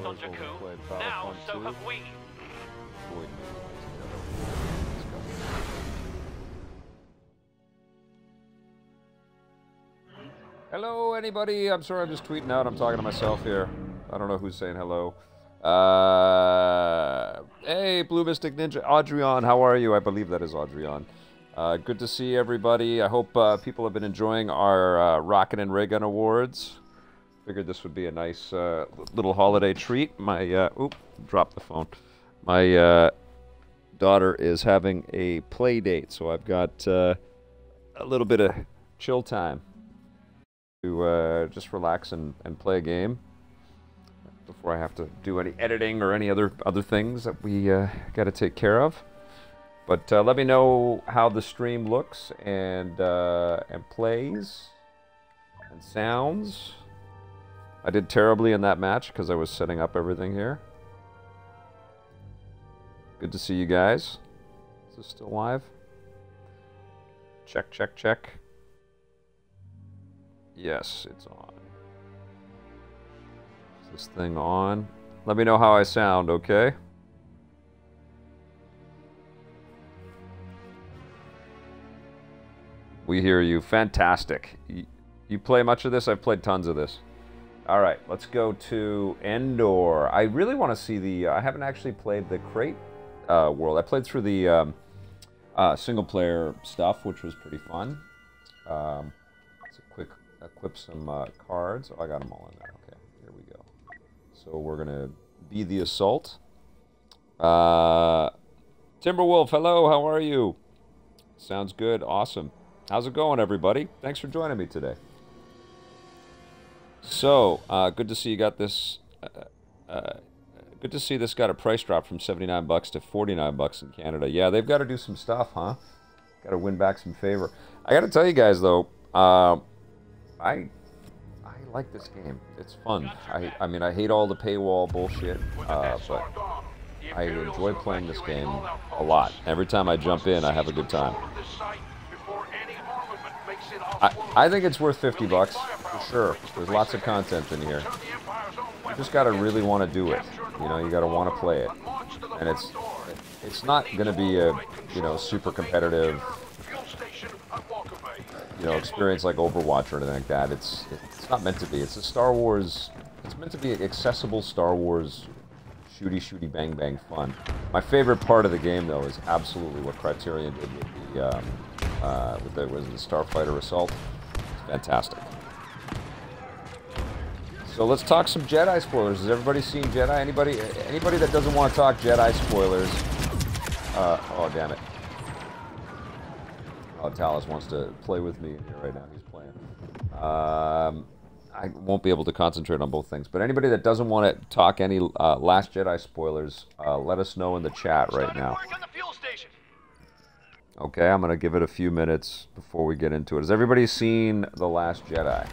Star Empire Wars lost on spoilers while we play Jakku. Now, so have we. Avoid me, ladies and gentlemen. Let's go. Hello, anybody? I'm sorry, I'm just tweeting out. I'm talking to myself here. I don't know who's saying hello. Uh, hey, Blue Mystic Ninja, Audrion, how are you? I believe that is Audrion. Uh, good to see everybody. I hope uh, people have been enjoying our uh, Rocket and Ray Gun Awards. Figured this would be a nice uh, little holiday treat. My uh, oop, dropped the phone. My uh, daughter is having a play date, so I've got uh, a little bit of chill time to uh, just relax and, and play a game before I have to do any editing or any other other things that we uh, got to take care of. But uh, let me know how the stream looks and and plays and sounds. I did terribly in that match because I was setting up everything here. Good to see you guys. Is this still live? Check, check, check. Yes, it's on. Is this thing on? Let me know how I sound, okay? We hear you. Fantastic. You, you play much of this? I've played tons of this. All right, let's go to Endor. I really want to see the. I haven't actually played the Crait uh, world. I played through the um, uh, single player stuff, which was pretty fun. Um, let's quick equip some uh, cards. Oh, I got them all in there. Okay, here we go. So we're gonna be the assault. Uh, Timberwolf, hello. How are you? Sounds good. Awesome. How's it going, everybody? Thanks for joining me today. So, uh, good to see you got this. Uh, uh, good to see this got a price drop from 79 bucks to 49 bucks in Canada. Yeah, they've got to do some stuff, huh? Got to win back some favor. I got to tell you guys though, uh, I I like this game. It's fun. I I mean, I hate all the paywall bullshit, uh, but I enjoy playing this game a lot. Every time I jump in, I have a good time. I, I think it's worth 50 bucks sure. There's lots of content in here. You just got to really want to do it. You know, you got to want to play it. And it's it's not to be a, you know, super competitive you know, experience like Overwatch or anything like that. It's it's not meant to be. It's a Star Wars it's meant to be accessible Star Wars shooty shooty bang bang fun. My favorite part of the game though is absolutely what Criterion did with the um, uh, with the was the Starfighter Assault. It's fantastic. So let's talk some Jedi spoilers. Has everybody seen Jedi? Anybody anybody that doesn't want to talk Jedi spoilers? Uh, oh damn it. Oh, Talos wants to play with me here right now. He's playing. Um, I won't be able to concentrate on both things. But anybody that doesn't want to talk any uh, Last Jedi spoilers, uh, let us know in the chat right now. Okay, I'm going to give it a few minutes before we get into it. Has everybody seen The Last Jedi?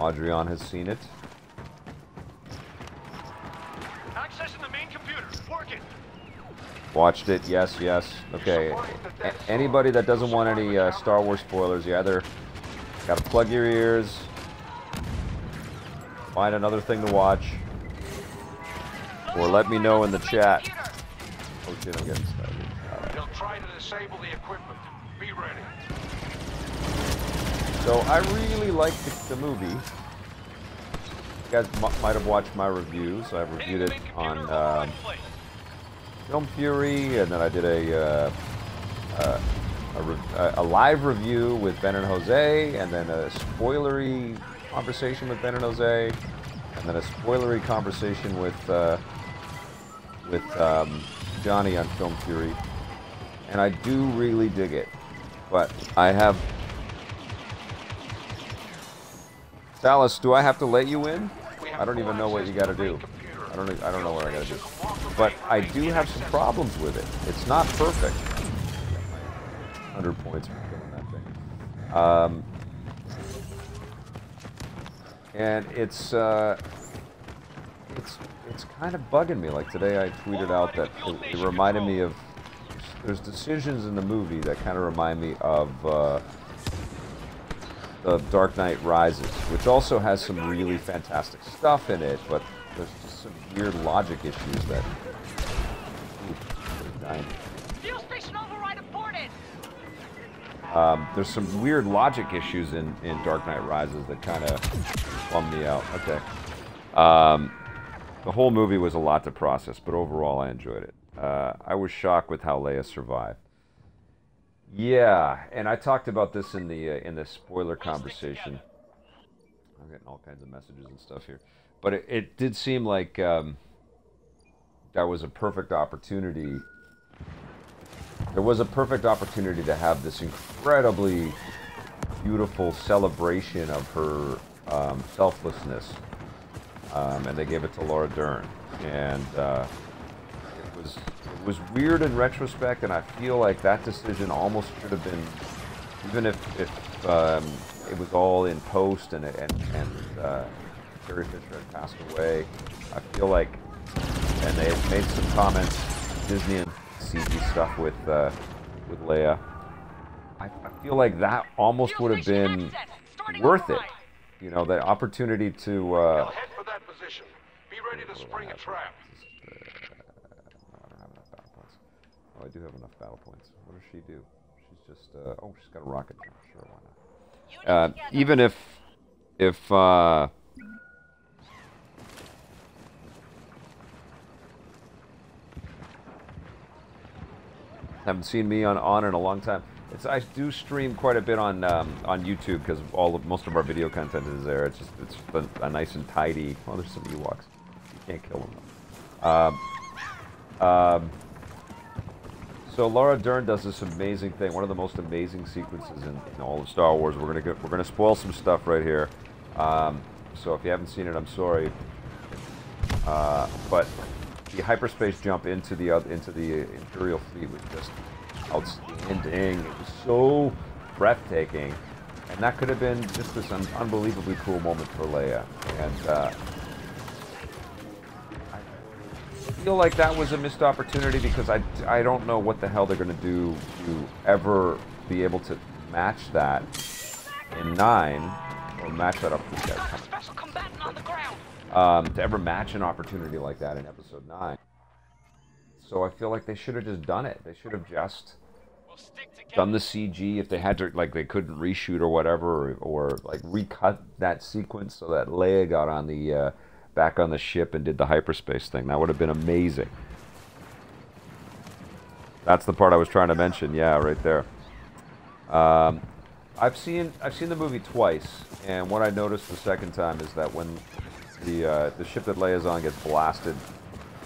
Audrion has seen it. Accessing the main computer. Working. Watched it, yes, yes. Okay. A- anybody that doesn't want any uh, Star Wars spoilers, you either got to plug your ears, find another thing to watch, or let me know in the chat. Oh shit, I'm getting started. They'll try to disable the equipment. Be ready. So I really liked the, the movie. You guys might have watched my review, so I reviewed it on um, Film Fury, and then I did a uh, uh, a a live review with Ben and Jose, and then a spoilery conversation with Ben and Jose, and then a spoilery conversation with uh, with um, Johnny on Film Fury. And I do really dig it, but I have Dallas, do I have to let you in? I don't even know what you got to do. I don't. I don't know what I got to do. But I do have some problems with it. It's not perfect. Hundred points for killing that thing. Um, and it's uh, it's it's kind of bugging me. Like today, I tweeted out that it, it reminded me of. There's decisions in the movie that kind of remind me of. Uh, of Dark Knight Rises, which also has some really fantastic stuff in it, but there's just some weird logic issues that. Ooh. Fuel station override aborted! Um, there's some weird logic issues in, in Dark Knight Rises that kind of bum me out. Okay. Um, the whole movie was a lot to process, but overall I enjoyed it. Uh, I was shocked with how Leia survived. Yeah, and I talked about this in the uh, in the spoiler conversation. I'm getting all kinds of messages and stuff here, but it, it did seem like um, that was a perfect opportunity. There was a perfect opportunity to have this incredibly beautiful celebration of her um, selflessness, um, and they gave it to Laura Dern, and uh, it was was weird in retrospect, and I feel like that decision almost should have been, even if if um, it was all in post and and and uh, Carrie Fisher had passed away, I feel like, and they had made some comments, Disney and CG stuff with uh, with Leia. I, I feel like that almost would have been worth it. You know, the opportunity to. Uh, head for that position. Be ready to spring a trap. I don't have enough battle points. Oh, I do have enough battle points. What does she do? She's just. Uh, oh, she's got a rocket jump. Sure, why not? Uh, even if, if uh, haven't seen me on on in a long time. It's I do stream quite a bit on um, on YouTube because all of, most of our video content is there. It's just it's been a nice and tidy. Oh, there's some Ewoks. You can't kill them. Um, um, so Laura Dern does this amazing thing, one of the most amazing sequences in, in all of Star Wars. We're gonna go, we're gonna spoil some stuff right here. Um, so if you haven't seen it, I'm sorry. Uh, but the hyperspace jump into the oth- into the Imperial fleet was just outstanding. It was so breathtaking, and that could have been just this un- unbelievably cool moment for Leia. And uh, feel like that was a missed opportunity because I, I don't know what the hell they're going to do to ever be able to match that in nine or match that up. Got a special combatant on the um, to ever match an opportunity like that in episode 9. So I feel like they should have just done it. They should have just done the CG if they had to, like they couldn't reshoot or whatever, or, or like recut that sequence so that Leia got on the uh, back on the ship and did the hyperspace thing. That would have been amazing. That's the part I was trying to mention. Yeah, right there. Um, I've seen I've seen the movie twice, and what I noticed the second time is that when the uh, the ship that Leia's on gets blasted,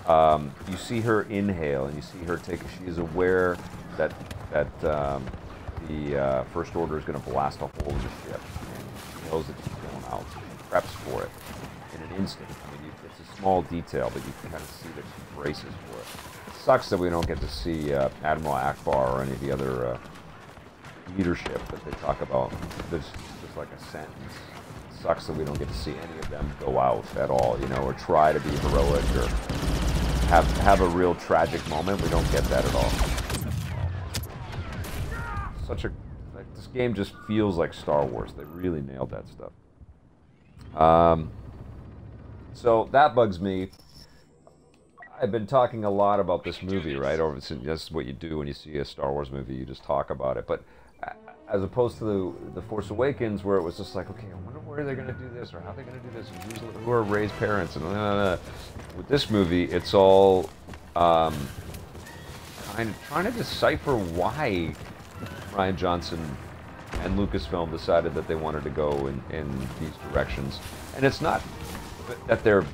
um, you see her inhale and you see her take. She is aware that that um, the uh, First Order is going to blast a hole in the ship, and she knows that she's going out. She preps for it in an instant. I mean, you, it's a small detail, but you can kind of see that she braces for it. It sucks that we don't get to see uh, Admiral Ackbar or any of the other uh, leadership that they talk about. There's just like a sentence. It sucks that we don't get to see any of them go out at all, you know, or try to be heroic or have have a real tragic moment. We don't get that at all. Such a like, this game just feels like Star Wars. They really nailed that stuff. Um, so that bugs me. I've been talking a lot about this movie, right? Over that's what you do when you see a Star Wars movie, you just talk about it. But as opposed to the, the Force Awakens, where it was just like, okay, I wonder where they're going to do this, or how they're going to do this, and who's, who are Rey's parents, and blah, blah, blah. with this movie, it's all um, kind of trying to decipher why Rian Johnson and Lucasfilm decided that they wanted to go in, in these directions. And it's not that they're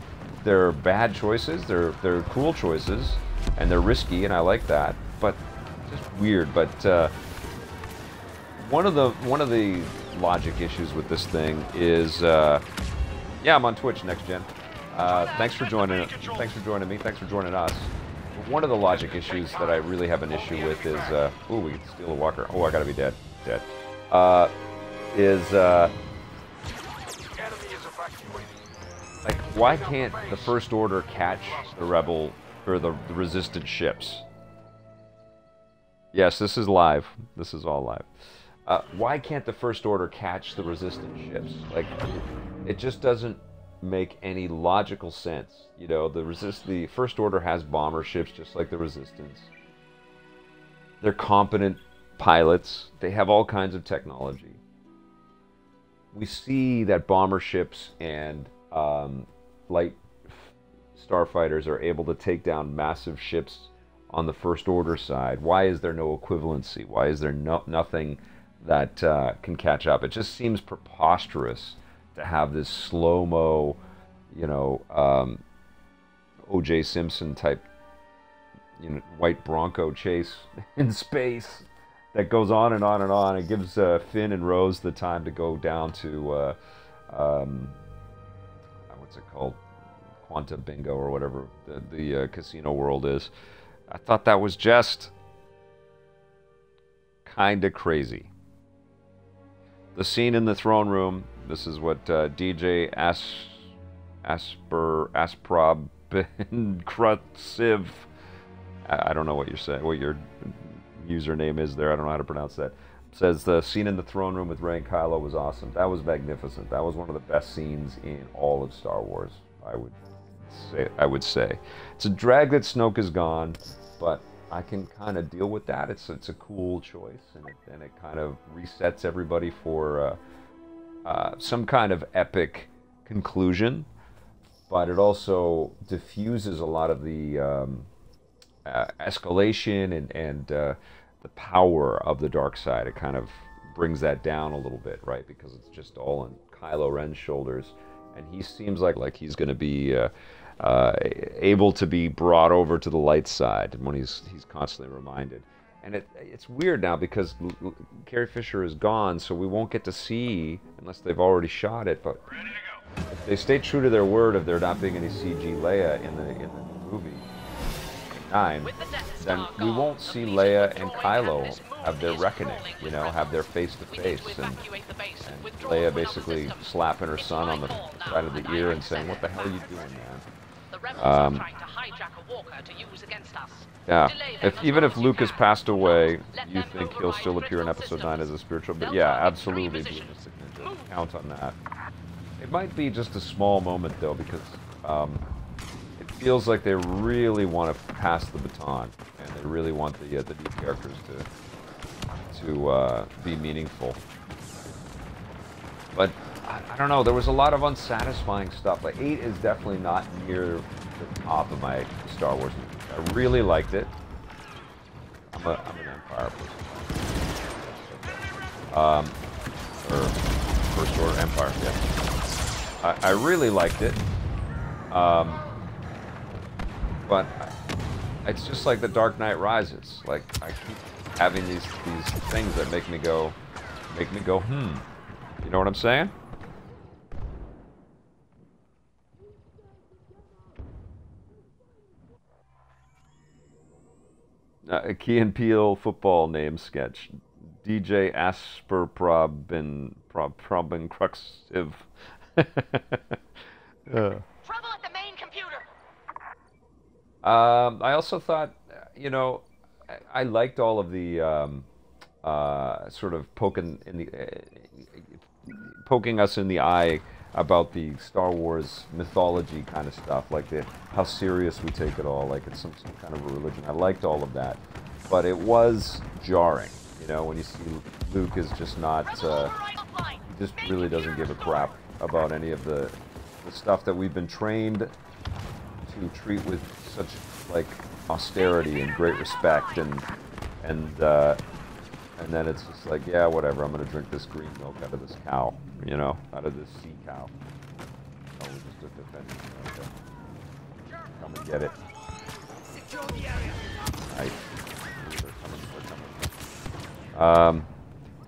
they're bad choices. They're they're cool choices, and they're risky, and I like that. But just weird. But uh, one of the one of the logic issues with this thing is, uh, yeah, I'm on Twitch next gen. Uh, thanks for joining. Thanks for joining me. Thanks for joining us. One of the logic issues that I really have an issue with is, uh, ooh, we can steal a walker. Oh, I gotta be dead. Dead. Uh, is like why can't the First Order catch the rebel or the, the resistant ships? Yes, this is live. This is all live. Uh, why can't the First Order catch the resistance ships? Like, it just doesn't make any logical sense. You know, the resist the First Order has bomber ships just like the Resistance. They're competent pilots. They have all kinds of technology. We see that bomber ships and um, light starfighters are able to take down massive ships on the First Order side. Why is there no equivalency? Why is there no, nothing that uh, can catch up? It just seems preposterous to have this slow mo, you know, um, O.J. Simpson type, you know, white Bronco chase in space that goes on and on and on. It gives uh, Finn and Rose the time to go down to, uh, um, what's it called, Quanta Bingo or whatever the, the uh, casino world is. I thought that was just kind of crazy. The scene in the throne room. This is what uh, DJ As Asper Asprob Krutsiv. I I don't know what you're saying. What your username is there. I don't know how to pronounce that. Says the scene in the throne room with Rey and Kylo was awesome. That was magnificent. That was one of the best scenes in all of Star Wars. I would say. I would say it's a drag that Snoke is gone, but I can kind of deal with that. It's it's a cool choice, and it, and it kind of resets everybody for uh, uh, some kind of epic conclusion. But it also diffuses a lot of the um, uh, escalation and and uh, the power of the dark side. It kind of brings that down a little bit, right? Because it's just all on Kylo Ren's shoulders, and he seems like like he's going to be uh, uh, able to be brought over to the light side when he's he's constantly reminded. And it it's weird now because L- L- Carrie Fisher is gone, so we won't get to see unless they've already shot it. But if they stay true to their word of there not being any CG Leia in the in the movie nine, With the Death then we won't see Leia and Kylo have their reckoning. You know, have their face to We need face and and Leia basically slapping her son on the side of the ear and saying, "What the hell are you doing, man?" Um, are trying to hijack a walker to use against us. Yeah. If even if Luke has passed away, you think he'll still appear in Episode Nine as a spiritual? But yeah, absolutely, three be positions. Mystic Ninja. Move. Count on that. It might be just a small moment though, because um, feels like they really want to pass the baton, and they really want the uh, the new characters to to uh, be meaningful. But I, I don't know. There was a lot of unsatisfying stuff. Like eight is definitely not near the top of my Star Wars. I really liked it. I'm, a, I'm an Empire person. Um, or First Order Empire, yeah. I, I really liked it. Um, but it's just like The Dark Knight Rises. Like I keep having these these things that make me go, make me go, hmm. You know what I'm saying? Uh, a Key and Peele football name sketch. DJ Asper Probin Prob Probin Cruxiv. uh. Trouble at the. Um, I also thought, you know, I, I liked all of the um, uh, sort of poking in the uh, poking us in the eye about the Star Wars mythology kind of stuff, like the how serious we take it all, like it's some, some kind of a religion. I liked all of that, but it was jarring, you know, when you see Luke is just not, uh, he just really doesn't give a crap about any of the, the stuff that we've been trained to treat with such like austerity and great respect and and uh, and then it's just like yeah whatever I'm gonna drink this green milk out of this cow you know out of this sea cow. Oh we just defending okay. Come and get it. Um,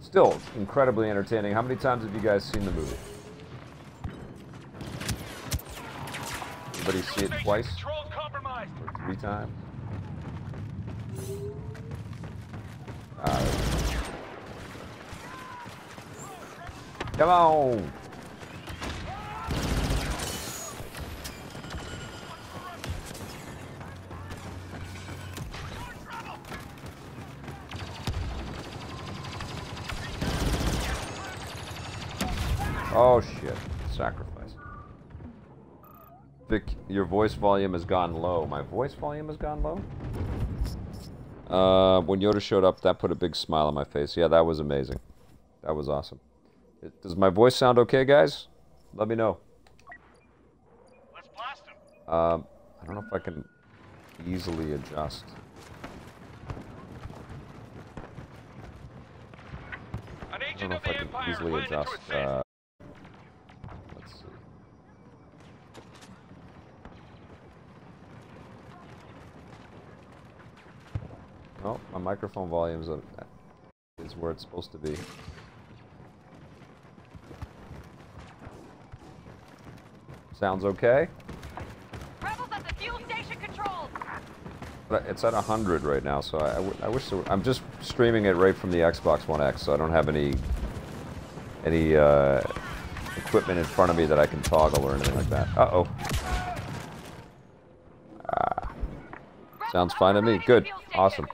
still incredibly entertaining. How many times have you guys seen the movie? Anybody see it twice three times Uh, come on! Oh shit. Sacrifice. Your voice volume has gone low. My voice volume has gone low? Uh, when Yoda showed up, that put a big smile on my face. Yeah, that was amazing. That was awesome. It- does my voice sound okay, guys? Let me know. Let's blast him. Um, I don't know if I can easily adjust. An I don't agent know of if I the can Empire easily adjust. Uh, let's see. Oh, my microphone volume is, is where it's supposed to be. Sounds okay? Rebels at the fuel station controls. It's at 100 right now, so I wish there were, I'm just streaming it right from the Xbox One X, so I don't have any any uh, equipment in front of me that I can toggle or anything like that. Uh-oh. Ah. Sounds fine to me. Good. Awesome.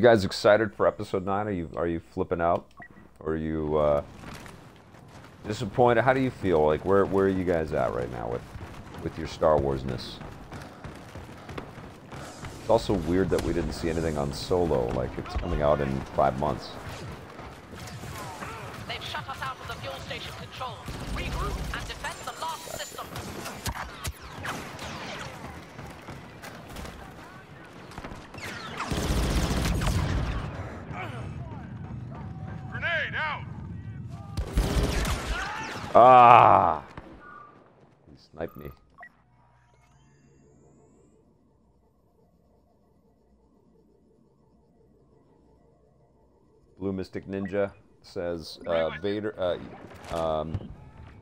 You guys excited for episode 9? Are you are you flipping out? Or are you uh, disappointed? How do you feel? Like where where are you guys at right now with with your Star Warsness? It's also weird that we didn't see anything on Solo. Like it's coming out in five months. They've shut us out of the fuel station controls. Regroup and defend the last system. Grenade out. Ah! He sniped me. Blue Mystic Ninja says uh, Vader, uh, um,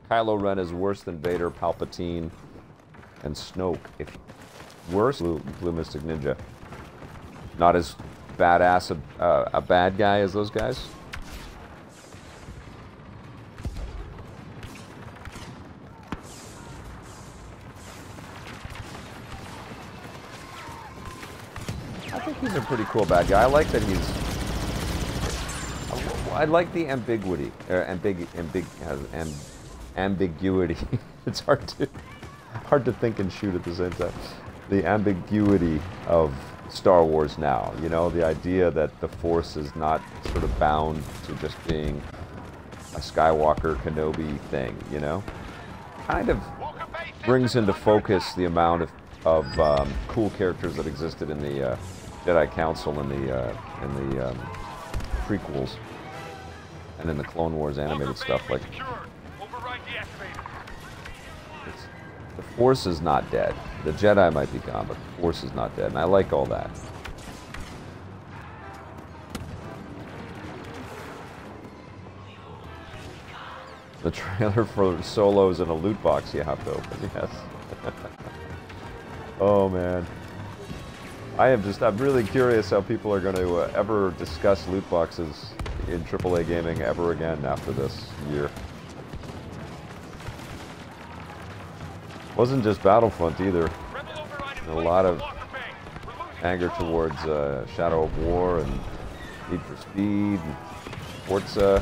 Kylo Ren is worse than Vader, Palpatine, and Snoke. If worse, Blue, Blue Mystic Ninja. Not as badass a, uh, a bad guy as those guys. I think he's a pretty cool bad guy. I like that he's. I like the ambiguity, ambig, ambig, uh, amb, ambiguity. it's hard to, hard to think and shoot at the same time. The ambiguity of Star Wars now. You know, the idea that the Force is not sort of bound to just being a Skywalker Kenobi thing. You know, kind of brings into focus the amount of, of um, cool characters that existed in the uh, Jedi Council and the uh, in the um, prequels and in the Clone Wars animated stuff. Like Secured. Override deactivated. it's, the Force is not dead. The Jedi might be gone, but the Force is not dead, and I like all that. The trailer for Solo is in a loot box you have to open. Yes. oh man. I am just, I'm really curious how people are going to uh, ever discuss loot boxes in AAA gaming ever again after this year. Wasn't just Battlefront either. A lot of Anger towards uh, Shadow of War and Need for Speed. And Forza.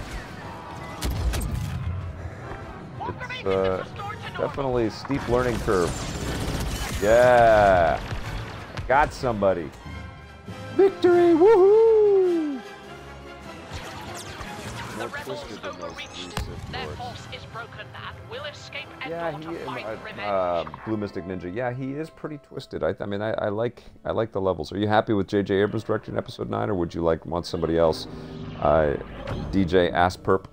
It's uh, definitely steep learning curve. Yeah. Got somebody. Victory! Woohoo! The More rebels twisted than those overreached. Their force is broken and will escape Yeah, Endor he to find uh, revenge. uh, Blue Mystic Ninja. Yeah, he is pretty twisted. I, I mean, I, I like I like the levels. Are you happy with J.J. Abrams directing episode nine, or would you like want somebody else? Uh, DJ Asperp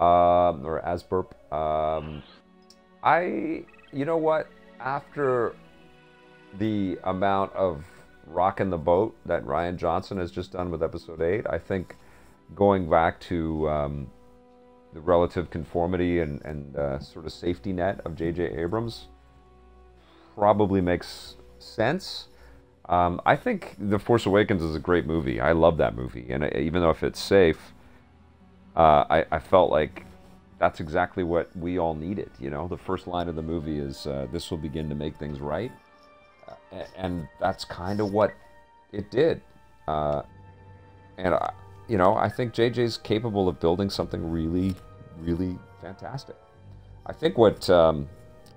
um, or Asperp. Um, I, you know what? After the amount of rocking the boat that Rian Johnson has just done with episode eight, I think going back to um, the relative conformity and, and uh, sort of safety net of J.J. Abrams probably makes sense. Um, I think The Force Awakens is a great movie. I love that movie, and I, even though if it's safe, uh, I, I felt like that's exactly what we all needed. You know, the first line of the movie is uh, "This will begin to make things right," uh, and that's kind of what it did. Uh, and I, you know, I think JJ's capable of building something really, really fantastic. I think what um,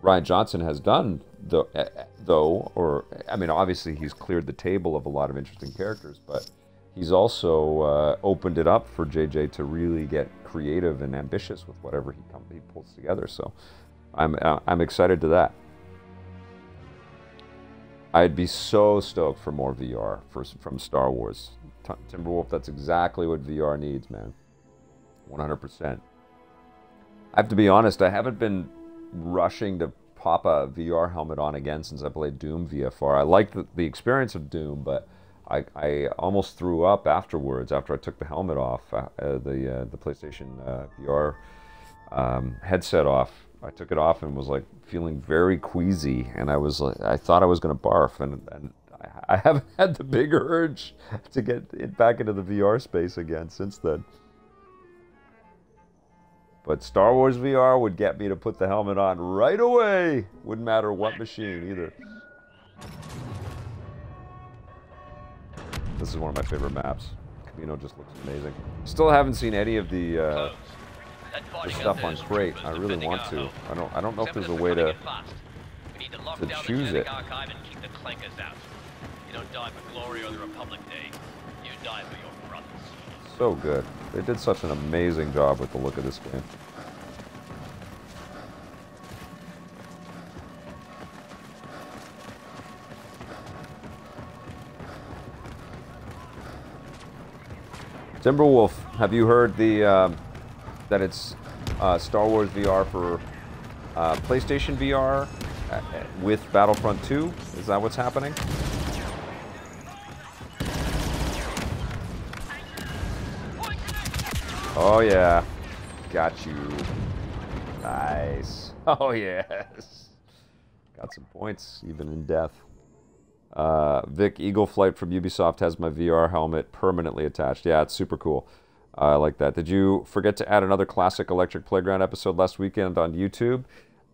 Rian Johnson has done, though, eh, eh, though, or I mean, obviously he's cleared the table of a lot of interesting characters, but he's also uh, opened it up for JJ to really get creative and ambitious with whatever he come, he pulls together. So, I'm uh, I'm excited to that. I'd be so stoked for more VR for, from Star Wars. T- Timberwolf, that's exactly what VR needs, man. 100%. I have to be honest, I haven't been rushing to pop a VR helmet on again since I played Doom VFR. I liked the, the experience of Doom, but I, I almost threw up afterwards after I took the helmet off, uh, uh, the, uh, the PlayStation uh, VR um, headset off. I took it off and was like feeling very queasy, and I was like, I thought I was going to barf, and, and I, haven't had the big urge to get it back into the VR space again since then. But Star Wars VR would get me to put the helmet on right away. Wouldn't matter what machine either. This is one of my favorite maps. Kamino just looks amazing. Still haven't seen any of the uh, the stuff on Crait. I really want to. I don't. I don't know if there's a way to to choose it. Archive and keep the clankers out. You don't die for glory or the Republic Day. You die for your brothers. So good. They did such an amazing job with the look of this game. Timberwolf, have you heard the um, that it's uh, Star Wars VR for uh, PlayStation VR uh, with Battlefront 2? Is that what's happening? Oh yeah, got you. Nice. Oh yes. Got some points even in death. Uh, Vic Eagle Flight from Ubisoft has my VR helmet permanently attached. Yeah, it's super cool. I like that. Did you forget to add another classic Electric Playground episode last weekend on YouTube?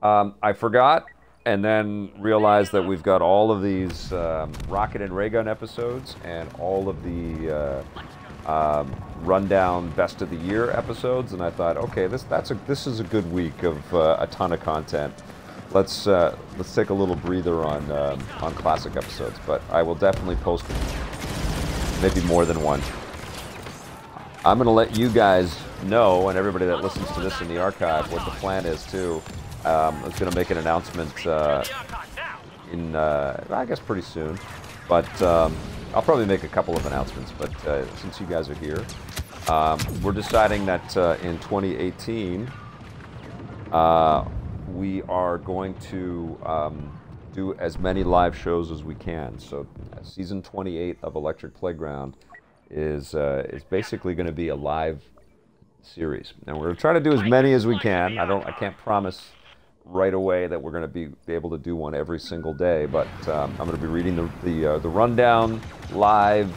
Um, I forgot, and then realized that we've got all of these um, Rocket and Raygun episodes and all of the uh, um, rundown Best of the Year episodes, and I thought, okay, this that's a this is a good week of uh, a ton of content. Let's uh, let's take a little breather on um, on classic episodes, but I will definitely post maybe more than one. I'm gonna let you guys know, and everybody that listens to this in the archive, what the plan is too. Um, I was gonna make an announcement uh, in, uh, I guess, pretty soon. But um, I'll probably make a couple of announcements. But uh, since you guys are here, um, we're deciding that uh, in 2018 uh, we are going to um, do as many live shows as we can. So uh, season 28 of Electric Playground is uh, is basically going to be a live series, and we're going to try to do as many as we can. I don't, I can't promise right away that we're going to be, be able to do one every single day, but um, I'm going to be reading the the, uh, the rundown live,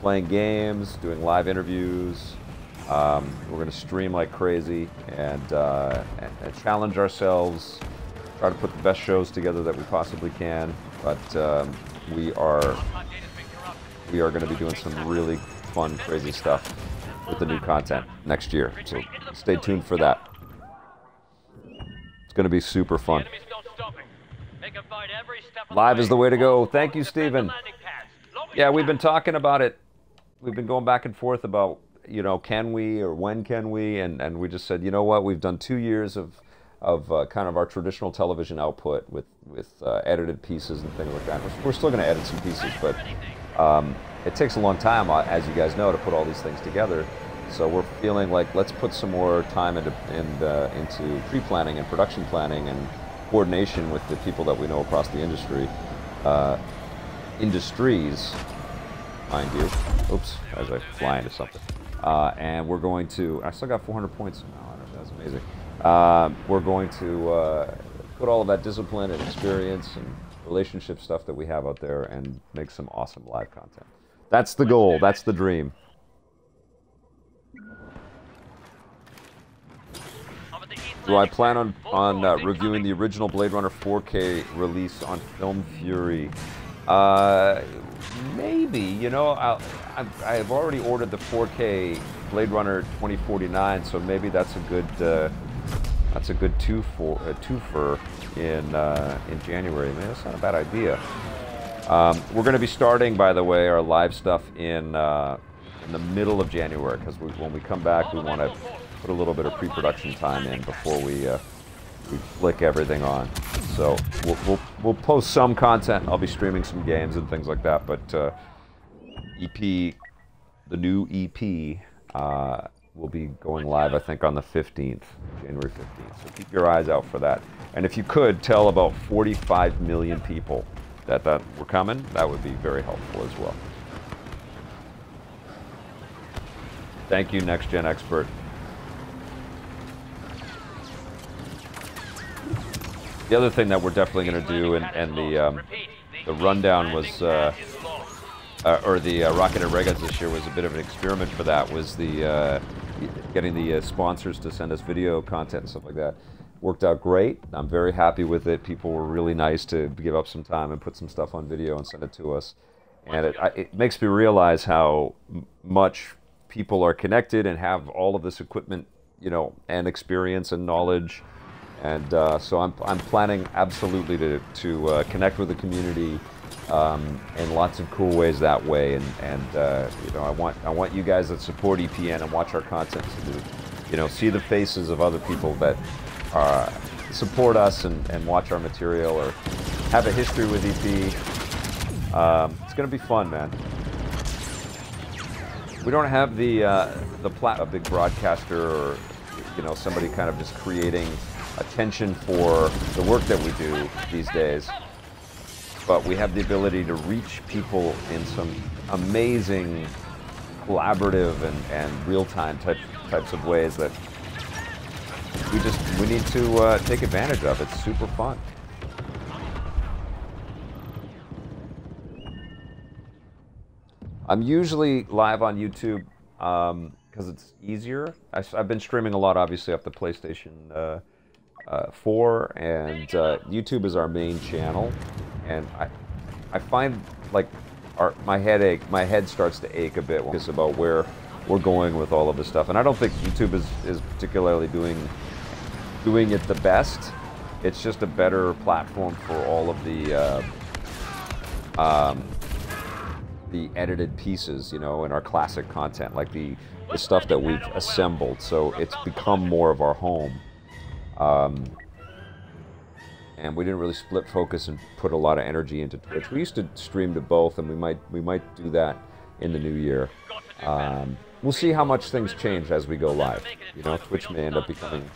playing games, doing live interviews. Um, we're going to stream like crazy and, uh, and, and challenge ourselves, try to put the best shows together that we possibly can. But um, we are we are going to be doing some really fun, crazy stuff. with the new content next year. So stay tuned for that. It's going to be super fun. Live is the way to go. Thank you, Stephen. Yeah, we've been talking about it. We've been going back and forth about, you know, can we or when can we? And, and we just said, you know what? We've done two years of, of uh, kind of our traditional television output with, with uh, edited pieces and things like that. We're, we're still going to edit some pieces, but um, it takes a long time, as you guys know, to put all these things together. So we're feeling like let's put some more time into, in, into pre-planning and production planning and coordination with the people that we know across the industry, uh, industries, mind you. Oops, as I fly into something. Uh, and we're going to. I still got 400 points know, That's amazing. Uh, we're going to uh, put all of that discipline and experience and relationship stuff that we have out there and make some awesome live content. That's the goal. That's the dream. Do I plan on on uh, reviewing the original Blade Runner 4K release on Film Fury? Uh, maybe. You know, I'll, I've, I've already ordered the 4K Blade Runner 2049, so maybe that's a good uh, that's a good two for uh, twofer in uh, in January. Man, that's not a bad idea. Um, we're going to be starting, by the way, our live stuff in uh, in the middle of January because we, when we come back, we want to put a little bit of pre-production time in before we uh, we flick everything on. So we'll, we'll we'll post some content. I'll be streaming some games and things like that. But uh, EP, the new EP, uh, will be going live, I think, on the 15th, January 15th. So keep your eyes out for that. And if you could tell about 45 million people that that we're coming, that would be very helpful as well. Thank you, Next Gen Expert. The other thing that we're definitely going to do, and, and the um, the rundown was, uh, uh, or the uh, Rocket and Regas this year was a bit of an experiment for that. Was the uh, getting the uh, sponsors to send us video content and stuff like that. Worked out great. I'm very happy with it. People were really nice to give up some time and put some stuff on video and send it to us. And it, I, it makes me realize how m- much people are connected and have all of this equipment, you know, and experience and knowledge. And uh, so I'm, I'm planning absolutely to, to uh, connect with the community um, in lots of cool ways that way. And, and uh, you know, I want I want you guys that support EPN and watch our content to, you know, see the faces of other people that uh, support us and, and watch our material or have a history with EP. Um, it's gonna be fun, man. We don't have the uh, the plat a big broadcaster or you know somebody kind of just creating attention for the work that we do these days but we have the ability to reach people in some amazing collaborative and, and real-time type, types of ways that we just we need to uh, take advantage of. It's super fun. I'm usually live on YouTube because it's easier. I, have been streaming a lot, obviously, off the PlayStation uh, uh, 4, and uh, YouTube is our main channel. And I, I find like our, my headache, my head starts to ache a bit just about where we're going with all of this stuff. And I don't think YouTube is, is particularly doing doing it the best. It's just a better platform for all of the uh, um, the edited pieces, you know, and our classic content, like the, the stuff that we've assembled. So it's become more of our home. Um, and we didn't really split focus and put a lot of energy into Twitch. We used to stream to both, and we might we might do that in the new year. Um, we'll see how much things change as we go live. You know, Twitch may end up becoming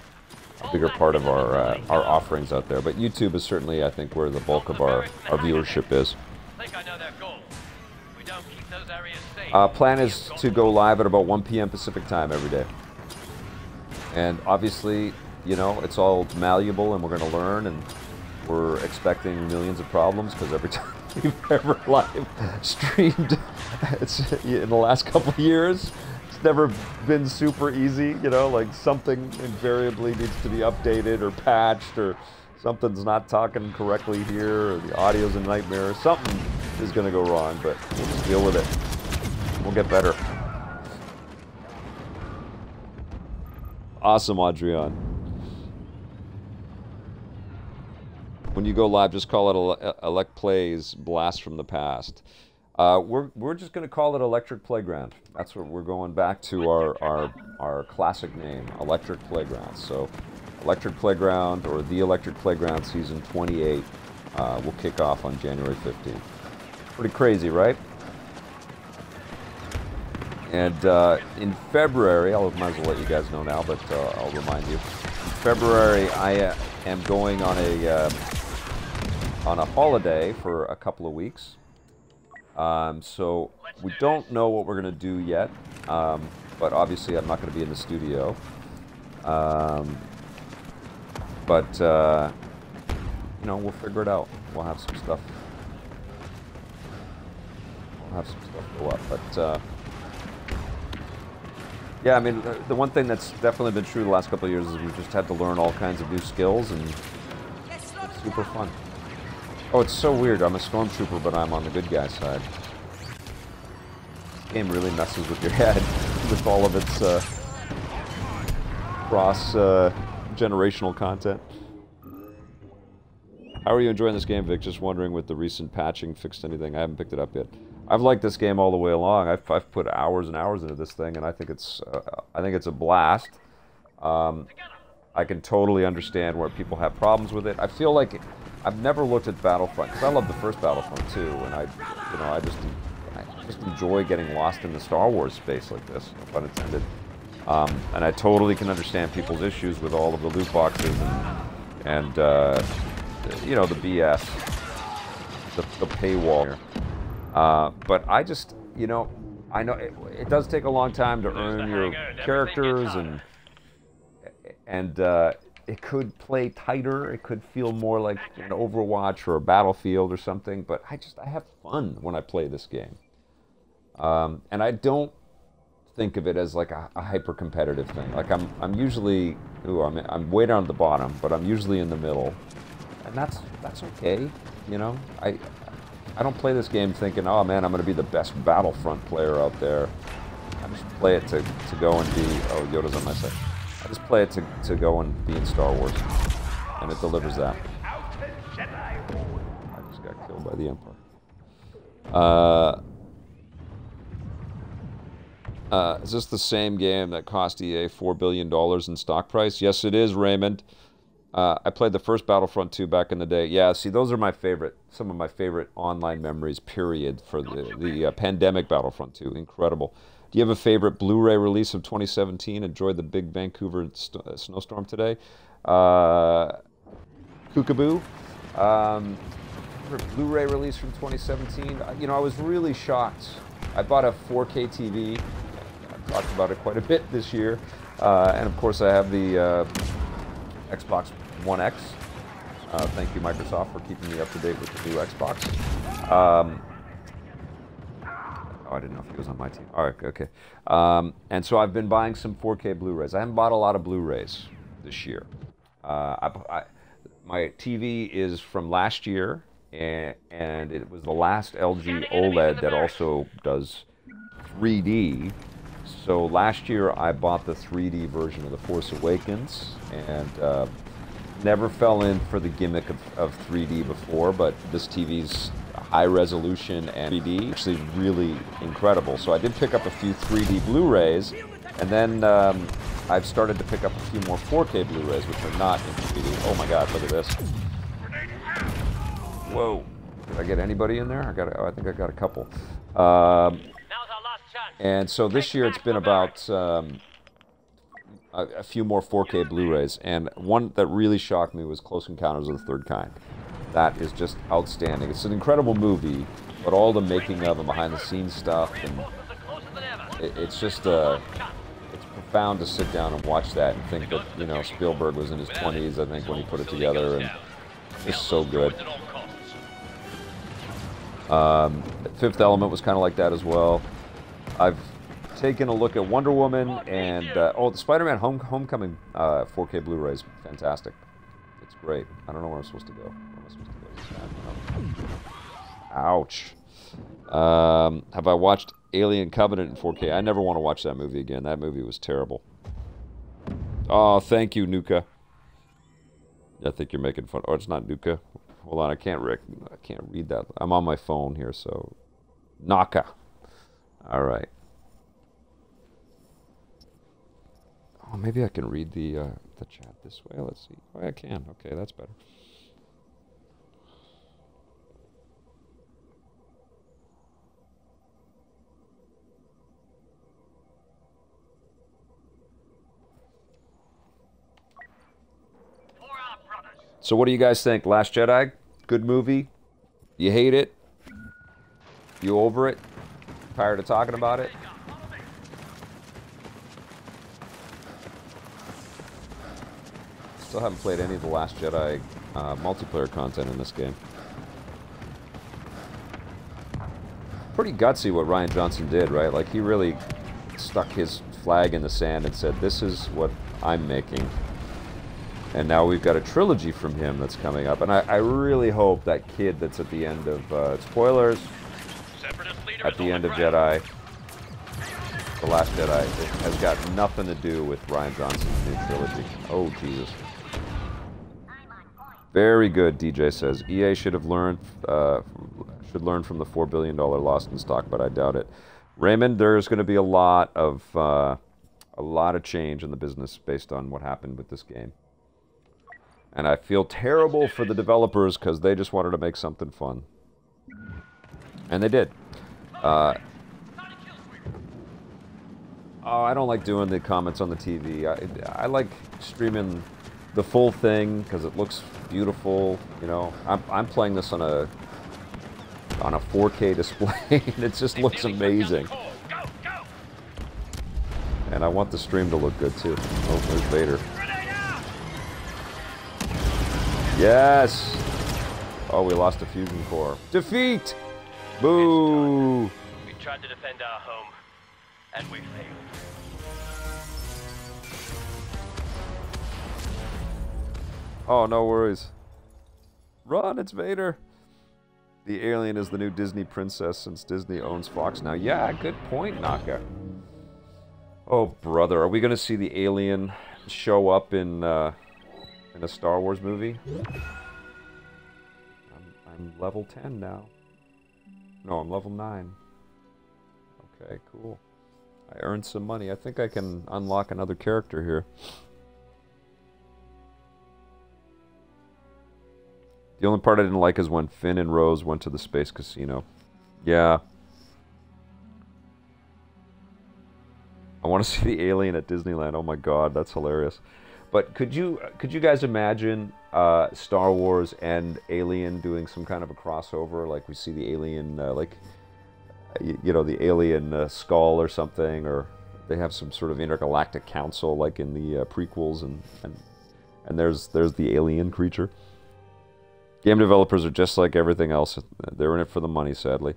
bigger part of our uh, our offerings out there, but YouTube is certainly, I think, where the bulk of our our viewership is. Uh, plan is to go live at about 1 p.m. Pacific time every day. And obviously, you know, it's all malleable and we're going to learn and we're expecting millions of problems because every time we've ever live streamed it's in the last couple years, never been super easy, you know, like something invariably needs to be updated or patched or something's not talking correctly here or the audio's a nightmare. Something is going to go wrong, but we'll just deal with it. We'll get better. awesome, Adrian. When you go live, just call it Ele- Elect Plays Blast from the Past. Uh, we're, we're just going to call it Electric Playground. That's what we're going back to our, our, our classic name, Electric Playground. So, Electric Playground or The Electric Playground Season 28 uh, will kick off on January 15th. Pretty crazy, right? And uh, in February, I might as well let you guys know now, but uh, I'll remind you. In February, I uh, am going on a uh, on a holiday for a couple of weeks. Um, so we don't know what we're going to do yet, um, but obviously I'm not going to be in the studio. Um, but uh, you know, we'll figure it out. We'll have some stuff. We'll have some stuff go up, but. Uh, yeah, I mean, the, the one thing that's definitely been true the last couple of years is we've just had to learn all kinds of new skills, and it's super fun. Oh, it's so weird. I'm a stormtrooper, but I'm on the good guy side. This game really messes with your head with all of its uh, cross uh, generational content. How are you enjoying this game, Vic? Just wondering with the recent patching fixed anything. I haven't picked it up yet. I've liked this game all the way along. I've, I've put hours and hours into this thing, and I think it's uh, I think it's a blast. Um, I can totally understand where people have problems with it. I feel like I've never looked at Battlefront because I love the first Battlefront too, and I you know I just I just enjoy getting lost in the Star Wars space like this, no pun intended. Um, and I totally can understand people's issues with all of the loot boxes and, and uh, you know the BS, the, the paywall. Uh, but I just, you know, I know it, it, does take a long time to earn your characters, and and uh, it could play tighter. It could feel more like an Overwatch or a Battlefield or something. But I just I have fun when I play this game, um, and I don't think of it as like a, a hyper competitive thing. Like I'm I'm usually ooh, I'm I'm way down at the bottom, but I'm usually in the middle, and that's that's okay. You know, I I don't play this game thinking, oh man, I'm going to be the best Battlefront player out there. I just play it to, to go and be, oh, Yoda's on my side. I just play it to, to go and be in Star Wars. And it delivers that. I just got killed by the Empire. Uh, uh, is this the same game that cost EA $4 billion in stock price? Yes, it is, Raymond. Uh, I played the first Battlefront 2 back in the day. Yeah, see, those are my favorite, some of my favorite online memories, period, for the, the uh, pandemic Battlefront 2. Incredible. Do you have a favorite Blu ray release of 2017? Enjoyed the big Vancouver st- uh, snowstorm today. Uh, Kookaboo. Um, Blu ray release from 2017. Uh, you know, I was really shocked. I bought a 4K TV. I've talked about it quite a bit this year. Uh, and of course, I have the Xbox one X. Uh, thank you, Microsoft, for keeping me up to date with the new Xbox. Um, oh, I didn't know if he was on my team. All right, okay. Um, and so I've been buying some 4K Blu-rays. I haven't bought a lot of Blu-rays this year. Uh, I, I, my TV is from last year, and, and it was the last LG OLED that also does 3D. So last year I bought the 3D version of The Force Awakens, and uh, never fell in for the gimmick of, of 3D before, but this TV's high resolution and 3D actually really incredible. So I did pick up a few 3D Blu-rays, and then um, I've started to pick up a few more 4K Blu-rays, which are not in 3D. Oh my God, look at this! Whoa! Did I get anybody in there? I got. Oh, I think I got a couple. Um, and so this year it's been about. Um, a, a few more 4K Blu-rays, and one that really shocked me was Close Encounters of the Third Kind. That is just outstanding. It's an incredible movie, but all the making of and behind-the-scenes stuff, and it, it's just uh, it's profound to sit down and watch that and think that you know Spielberg was in his 20s, I think, when he put it together, and it's so good. Um, Fifth Element was kind of like that as well. I've taken a look at Wonder Woman and uh, oh, the Spider-Man Home, Homecoming uh, 4K Blu-rays, fantastic. It's great. I don't know where I'm supposed to go. Am I supposed to go? Ouch. Um, have I watched Alien Covenant in 4K? I never want to watch that movie again. That movie was terrible. Oh, thank you, Nuka. I think you're making fun. Oh, it's not Nuka. Hold on, I can't Rick. I can't read that. I'm on my phone here, so Naka. All right. Oh, maybe I can read the uh, the chat this way. Let's see. Oh, I can. Okay, that's better. So, what do you guys think? Last Jedi, good movie. You hate it? You over it? Tired of talking about it? Still haven't played any of the Last Jedi uh, multiplayer content in this game. Pretty gutsy what Rian Johnson did, right? Like he really stuck his flag in the sand and said, "This is what I'm making." And now we've got a trilogy from him that's coming up, and I, I really hope that kid that's at the end of uh, spoilers at the end of. Jedi, the Last Jedi, has got nothing to do with Rian Johnson's new trilogy. Oh Jesus! Very good, DJ says. EA should have learned uh, should learn from the four billion dollar lost in stock, but I doubt it. Raymond, there's going to be a lot of uh, a lot of change in the business based on what happened with this game, and I feel terrible for the developers because they just wanted to make something fun, and they did. Uh, Oh, I don't like doing the comments on the TV. I, I like streaming the full thing because it looks beautiful. You know, I'm, I'm playing this on a on a 4K display, and it just looks amazing. And I want the stream to look good too. Oh, there's Vader. Yes. Oh, we lost a fusion core. Defeat. Boo. We tried to defend our home, and we failed. Oh, no worries. Run, it's Vader. The alien is the new Disney princess since Disney owns Fox now. Yeah, good point, Naka. Oh, brother, are we going to see the alien show up in uh, in a Star Wars movie? I'm, I'm level 10 now. No, I'm level 9. Okay, cool. I earned some money. I think I can unlock another character here. The only part I didn't like is when Finn and Rose went to the space casino. Yeah. I want to see the alien at Disneyland. Oh my god, that's hilarious. But could you could you guys imagine uh, Star Wars and Alien doing some kind of a crossover, like we see the alien, uh, like you, you know, the alien uh, skull or something, or they have some sort of intergalactic council, like in the uh, prequels, and, and and there's there's the alien creature. Game developers are just like everything else. They're in it for the money, sadly.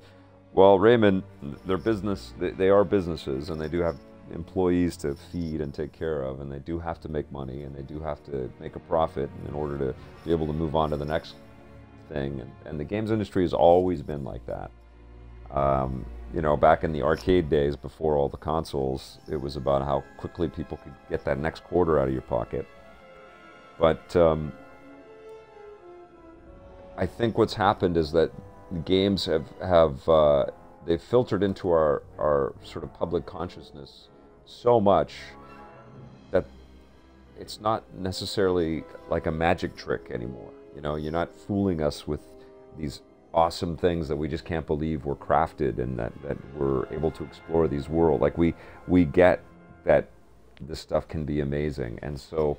Well, Raymond, their business, they, they are businesses, and they do have employees to feed and take care of, and they do have to make money, and they do have to make a profit in order to be able to move on to the next thing. And, and the games industry has always been like that. Um, you know, back in the arcade days before all the consoles, it was about how quickly people could get that next quarter out of your pocket. But um, I think what's happened is that games have have uh, they've filtered into our our sort of public consciousness so much that it's not necessarily like a magic trick anymore. You know, you're not fooling us with these awesome things that we just can't believe were crafted and that, that we're able to explore these worlds. Like we we get that this stuff can be amazing, and so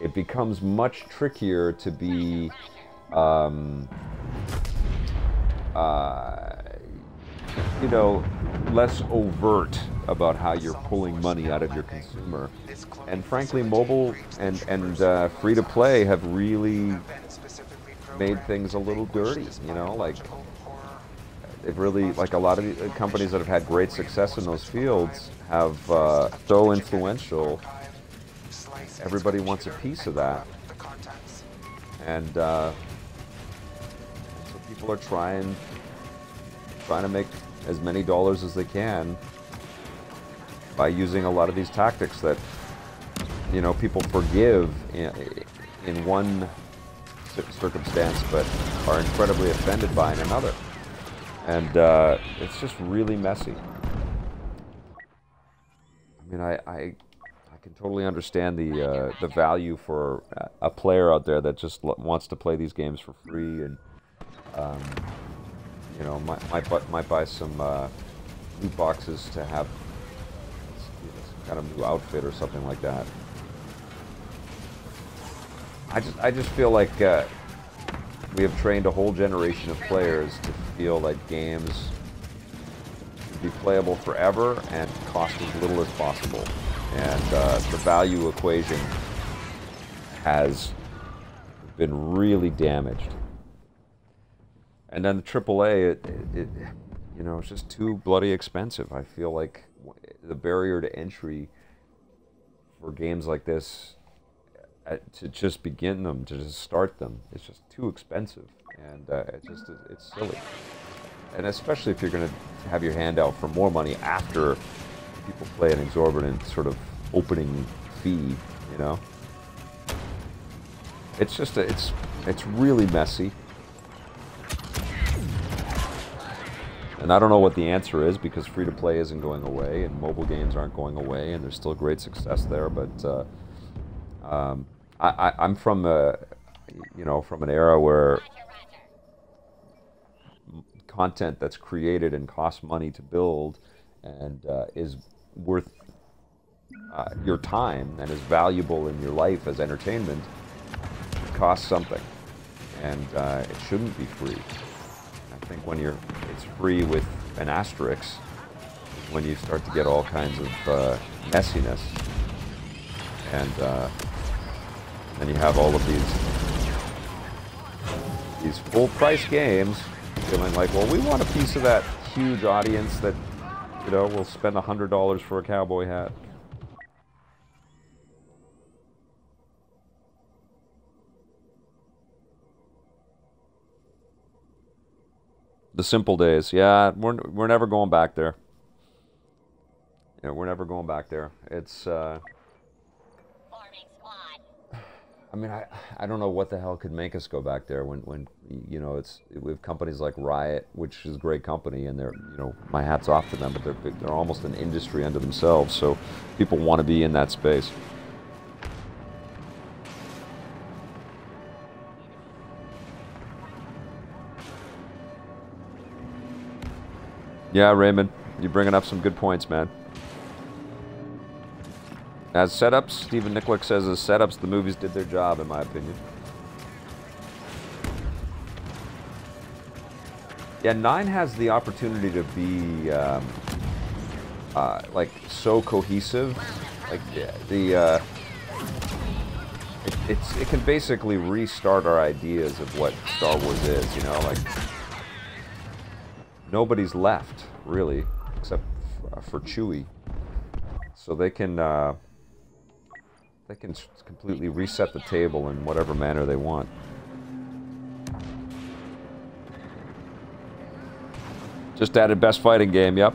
it becomes much trickier to be um, uh, you know, less overt about how you're pulling money out of your consumer. And frankly, mobile and and uh, free to play have really made things a little dirty. You know, like they've really like a lot of the companies that have had great success in those fields have uh, so influential. Everybody wants a piece of that, and uh, so people are trying trying to make as many dollars as they can by using a lot of these tactics that you know, people forgive in, in one circumstance, but are incredibly offended by in another, and uh, it's just really messy. I mean, I, I, I can totally understand the uh, the value for a- player out there that just wants to play these games for free and um, you know might might, might buy some uh, loot boxes to have you know, some kind of new outfit or something like that. I just I just feel like uh, we have trained a whole generation of players to feel that games be playable forever and cost as little as possible. And uh, the value equation has been really damaged. And then the AAA, it, it, you know, it's just too bloody expensive. I feel like the barrier to entry for games like this, uh, to just begin them, to just start them, it's just too expensive, and uh, it just it's silly and especially if you're going to have your hand out for more money after people play an exorbitant sort of opening fee, you know. It's just a, it's it's really messy, and I don't know what the answer is because free to play isn't going away and mobile games aren't going away, and there's still great success there. But uh, um, I, I'm from a you know from an era where content that's created and costs money to build and uh, is worth uh, your time and is valuable in your life as entertainment costs something and uh, it shouldn't be free i think when you're it's free with an asterisk when you start to get all kinds of uh, messiness and uh, then you have all of these these full price games feeling like, well, we want a piece of that huge audience that, you know, will spend $100 for a cowboy hat. The simple days. Yeah, we're, we're never going back there. Yeah, we're never going back there. It's, uh, I mean, I, I don't know what the hell could make us go back there when, when you know it's we have companies like Riot, which is a great company, and they're you know my hats off to them, but they're they're almost an industry unto themselves. So people want to be in that space. Yeah, Raymond, you're bringing up some good points, man. As setups, Stephen Nicklick says as setups, the movies did their job, in my opinion. Yeah, nine has the opportunity to be um, uh, like so cohesive. Like the, the uh, it, it's it can basically restart our ideas of what Star Wars is. You know, like nobody's left really except f- for Chewie, so they can uh, they can completely reset the table in whatever manner they want. Just added best fighting game. Yep.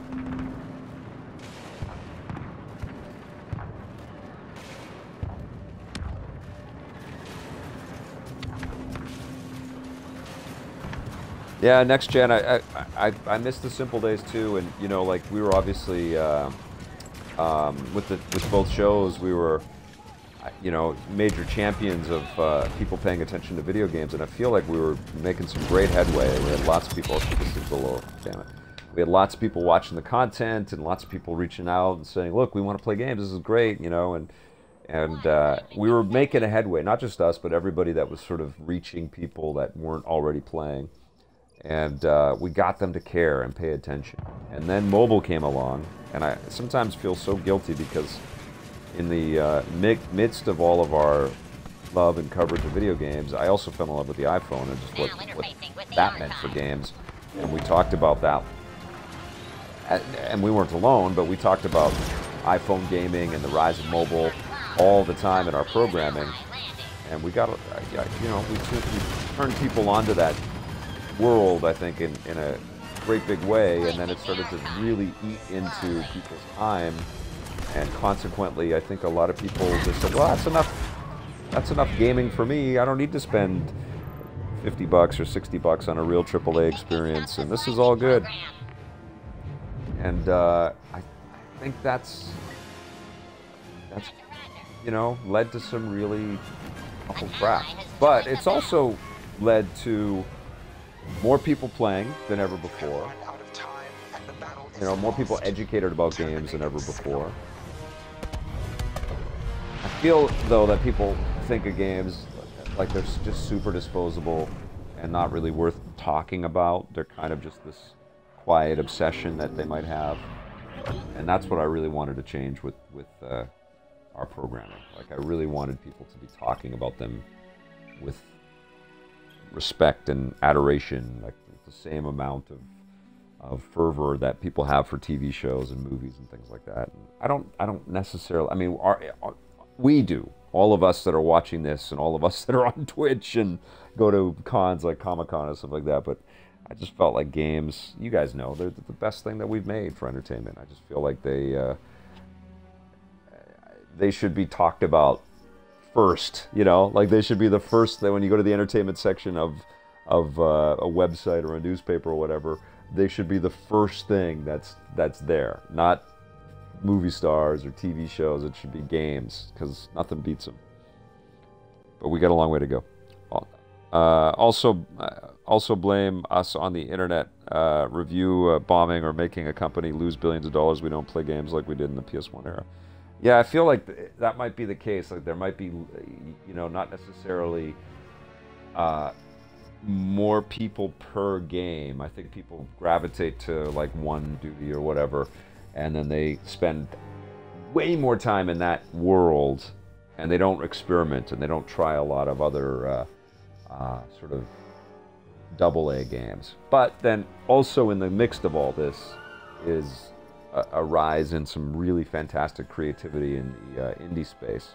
Yeah, next gen. I I, I I miss the simple days too, and you know, like we were obviously uh, um, with the with both shows, we were you know major champions of uh, people paying attention to video games, and I feel like we were making some great headway. We had lots of people. This is below. Damn it. We had lots of people watching the content, and lots of people reaching out and saying, "Look, we want to play games. This is great," you know, and and uh, we were making a headway. Not just us, but everybody that was sort of reaching people that weren't already playing and uh, we got them to care and pay attention. And then mobile came along, and I sometimes feel so guilty because in the uh, mi- midst of all of our love and coverage of video games, I also fell in love with the iPhone and just what, what that meant for games. And we talked about that. And- we weren't alone, but we talked about iPhone gaming and the rise of mobile all the time in our programming. And we got, uh, you know, we, we turned people onto that world, I think, in, in a great big way, and then it started to really eat into people's time and consequently, I think a lot of people just said, "Well, that's enough. That's enough gaming for me. I don't need to spend 50 bucks or 60 bucks on a real AAA experience, and this is all good." And uh, I, I think that's that's you know led to some really awful crap. But it's also led to more people playing than ever before. You know, more people educated about games than ever before. I feel though that people think of games like they're just super disposable and not really worth talking about. They're kind of just this quiet obsession that they might have, and that's what I really wanted to change with with uh, our programming. Like I really wanted people to be talking about them with respect and adoration, like the same amount of of fervor that people have for TV shows and movies and things like that. And I don't, I don't necessarily. I mean, our, our, we do. All of us that are watching this, and all of us that are on Twitch and go to cons like Comic Con and stuff like that. But I just felt like games. You guys know they're the best thing that we've made for entertainment. I just feel like they uh, they should be talked about first. You know, like they should be the first that when you go to the entertainment section of of uh, a website or a newspaper or whatever, they should be the first thing that's that's there, not movie stars or TV shows. It should be games because nothing beats them. But we got a long way to go. Uh, also, uh, also blame us on the internet uh, review uh, bombing or making a company lose billions of dollars. We don't play games like we did in the PS1 era. Yeah, I feel like th- that might be the case. Like there might be, you know, not necessarily uh, more people per game. I think people gravitate to like one duty or whatever, and then they spend way more time in that world, and they don't experiment and they don't try a lot of other uh, uh, sort of double A games. But then also in the mix of all this is a, rise in some really fantastic creativity in the uh, indie space,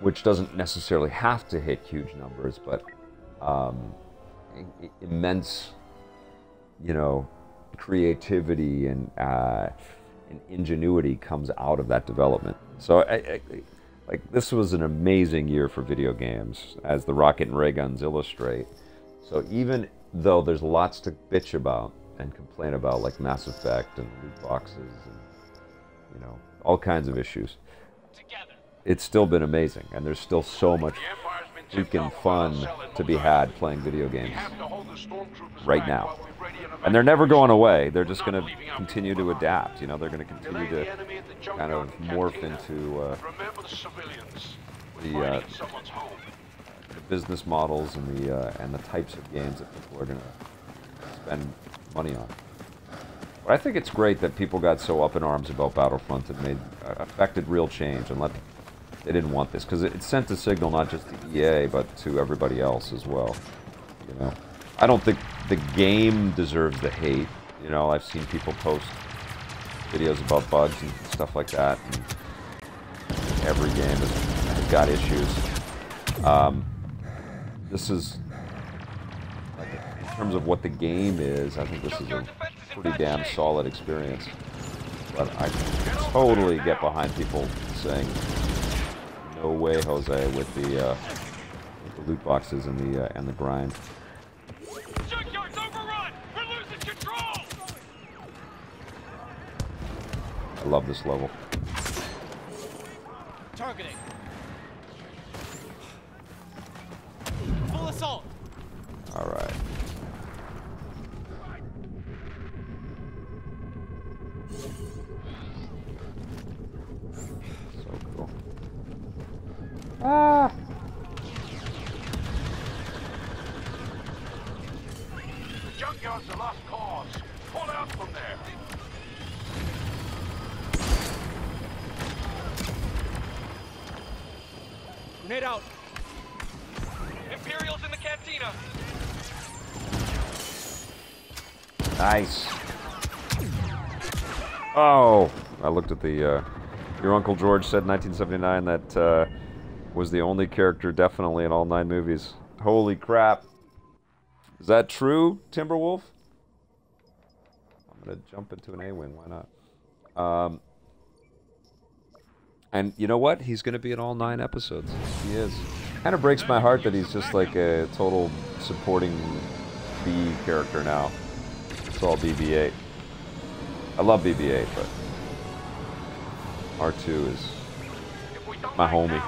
which doesn't necessarily have to hit huge numbers, but um, immense, you know, creativity and, uh, and ingenuity comes out of that development. So, I, I, like, this was an amazing year for video games, as the rocket and ray guns illustrate. So, even though there's lots to bitch about and complain about, like Mass Effect and loot boxes and, you know, all kinds of issues, Together. it's still been amazing, and there's still so much The Empire's been tipped freaking fun to be had playing video games have to hold the stormtroopers right now. while we ready an and they're never going away they're just going to continue to adapt you know they're going to continue to the enemy at the kind of morph into uh, the civilians. We're the, fighting uh, in someone's home. the business models and the uh, and the types of games that people are going to spend money on but I think it's great that people got so up in arms about Battlefront and made uh, affected real change and let they didn't want this because it, it sent a signal not just to EA but to everybody else as well. You know, I don't think the game deserves the hate. You know, I've seen people post videos about bugs and stuff like that, and every game has, has got issues. Um, this is terms of what the game is. I think this is a pretty damn solid experience. But I can totally get behind people saying, "No way, Jose," with the uh, with the loot boxes and the uh, and the grind. Junkyard's overrun! We're losing control! I love this level. Targeting. Full assault. All right. So cool. Ah! The junkyard's the lost cause. Pull out from there. Grenade out. Imperials in the cantina. Nice. Oh, I looked at the. Uh, your uncle George said in 1979 that uh, was the only character definitely in all nine movies. Holy crap! Is that true, Timberwolf? I'm gonna jump into an A-wing. Why not? Um, And you know what? He's going to be in all nine episodes. He is. Kind of breaks my heart that he's just like a total supporting B character now. It's all BB-8. I love BB-8, but R2 is my homie.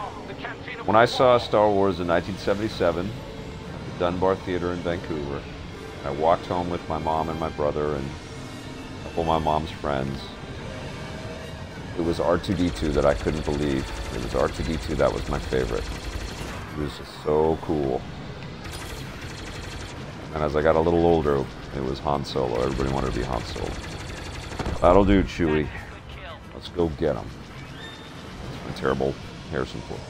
When I saw. Star Wars in 1977 at the Dunbar Theater in Vancouver, I walked home with my mom and my brother and a couple of my mom's friends. It was R2D2 that I couldn't believe. It was R2D2 that was my favorite. It was just so cool. And as I got a little older, it was Han Solo. Everybody wanted to be Han Solo. That'll do, Chewie. Let's go get him. That's my terrible Harrison Ford.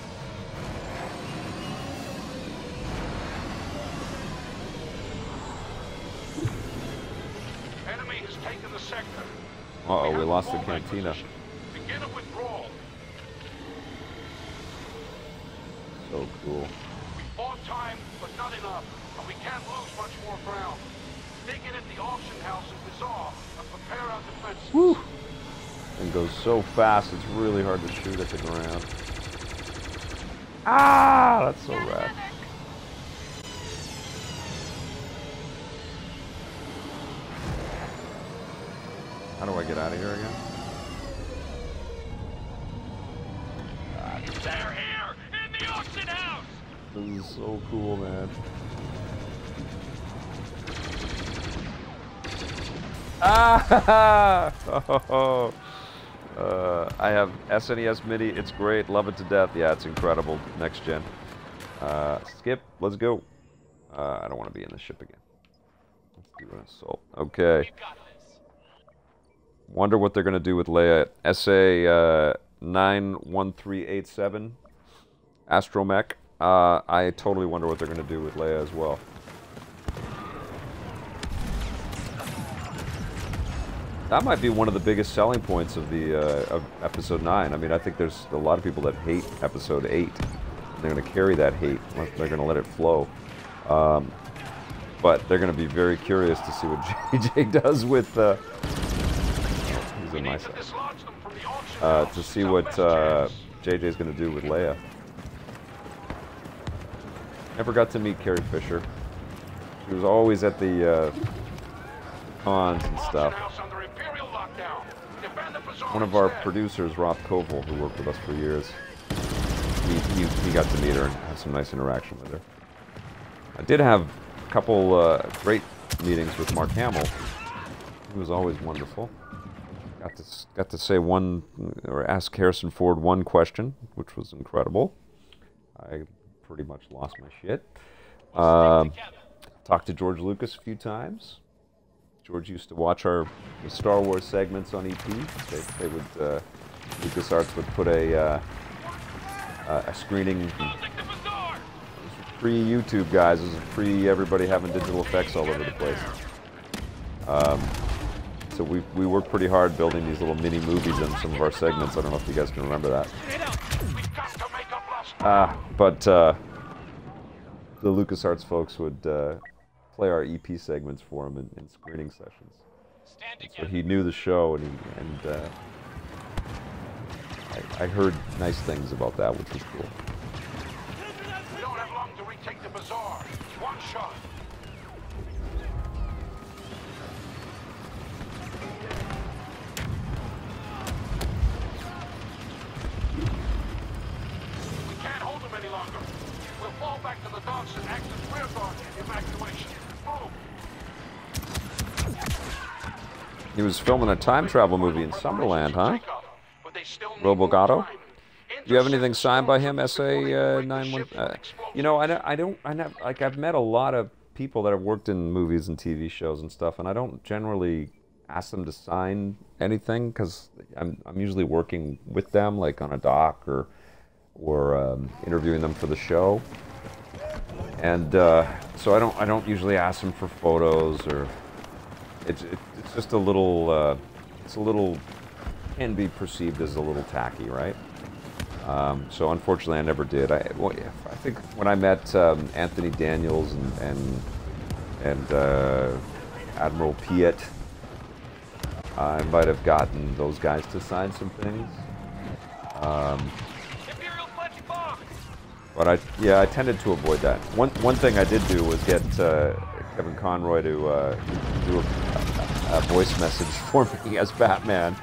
Enemy has taken the sector. Uh-oh, we lost the cantina. Begin a withdrawal. So cool. Goes so fast, it's really hard to shoot at the ground. Ah, that's so rad. How do I get out of here again? They're here! In the auction house! This is so cool, man. Ah! Oh, uh, I have SNES Mini. It's great. Love it to death. Yeah, it's incredible. Next gen. Uh, skip. Let's go. Uh, I don't want to be in the ship again. Let's do an assault. Okay. Wonder what they're going to do with Leia. SA uh, 91387 Astromech. Uh, I totally wonder what they're going to do with Leia as well. That might be one of the biggest selling points of the uh, of Episode 9. I mean, I think there's a lot of people that hate Episode 8. They're going to carry that hate. They're going to let it flow. Um, but they're going to be very curious to see what JJ does with. Uh, he's in my side. dislodge them from the auction Uh, to see what best uh. JJ's going to do with Leia. Never got to meet Carrie Fisher. She was always at the uh, cons and stuff. house under Imperial lockdown. Defend the bazaar One of our producers, Roth Koval, who worked with us for years, he, he, he got to meet her and have some nice interaction with her. I did have a couple uh, great meetings with Mark Hamill. He was always wonderful. Got to got to say one or ask Harrison Ford one question, which was incredible. I pretty much lost my shit. Um, talked to George Lucas a few times. George used to watch our Star Wars segments on EP. They, they would uh, LucasArts would put a uh, uh, a screening pre YouTube guys. This is pre everybody having digital effects all over the place. Um, so we we worked pretty hard building these little mini movies in some of our segments. I don't know if you guys can remember that. Ah, but uh, the LucasArts folks would uh, play our EP segments for him in, in screening sessions. So he knew the show, and he and uh, I, I heard nice things about that, which was cool. We don't have long to retake the bazaar. One shot. We can't hold them any longer. We'll fall back to the docks and act as rear guard in evacuation. Move. He was filming a time travel movie in Summerland, huh? Robogato? Do you have anything signed by him, SA uh? Uh, you know, I don't, I don't, I never, like I've met a lot of people that have worked in movies and TV shows and stuff, and I don't generally ask them to sign anything because I'm, I'm usually working with them, like on a doc or, or um, interviewing them for the show, and uh, so I don't, I don't usually ask them for photos or, it's, it, it's just a little, uh, it's a little, can be perceived as a little tacky, right? Um, so unfortunately, I never did. I, well, yeah, I think when I met um, Anthony Daniels and and, and uh, Admiral Piett, I might have gotten those guys to sign some things. Box! But I, yeah, I tended to avoid that. One one thing I did do was get uh, Kevin Conroy to uh, do a, a voice message for me as Batman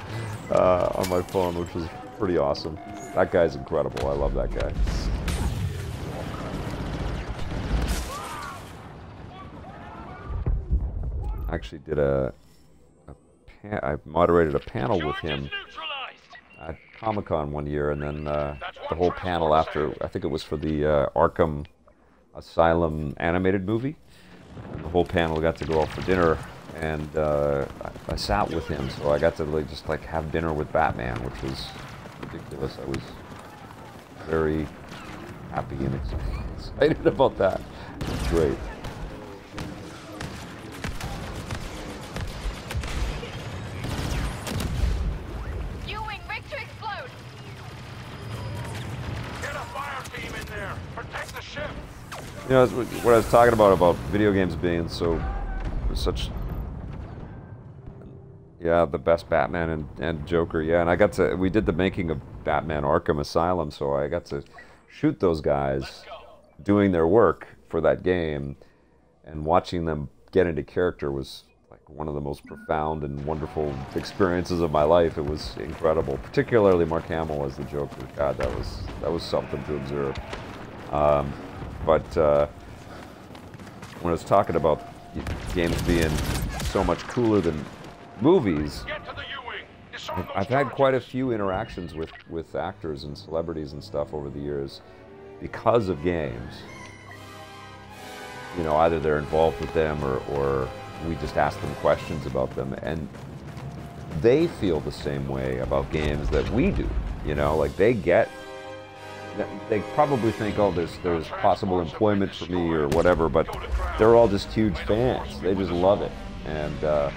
uh, on my phone, which was pretty awesome. That guy's incredible. I love that guy. I actually did a, I moderated a panel with him at Comic Con one year, and then uh, the whole panel after. I think it was for the uh, Arkham Asylum animated movie. The whole panel got to go out for dinner, and uh, I, I sat with him, so I got to like, just like have dinner with Batman, which was ridiculous. I was very happy and excited about that. It was great. U-wing to explode. Get a fire team in there! Protect the ship! You know, what I was talking about about video games being so such. Yeah, the best Batman and, and Joker. Yeah, and I got to. We did the making of Batman Arkham Asylum, so I got to shoot those guys doing their work for that game, and watching them get into character was like one of the most profound and wonderful experiences of my life. It was incredible, particularly Mark Hamill as the Joker. God, that was that was something to observe. Um, but uh, when I was talking about games being so much cooler than movies, Get to the U-wing! Disarm I've, had quite a few interactions with, with actors and celebrities and stuff over the years because of games. You know, either they're involved with them or, or we just ask them questions about them. And they feel the same way about games that we do. You know, like they get, they probably think, oh, there's, there's possible employment for me or whatever, but they're all just huge fans. They just love it. And, uh,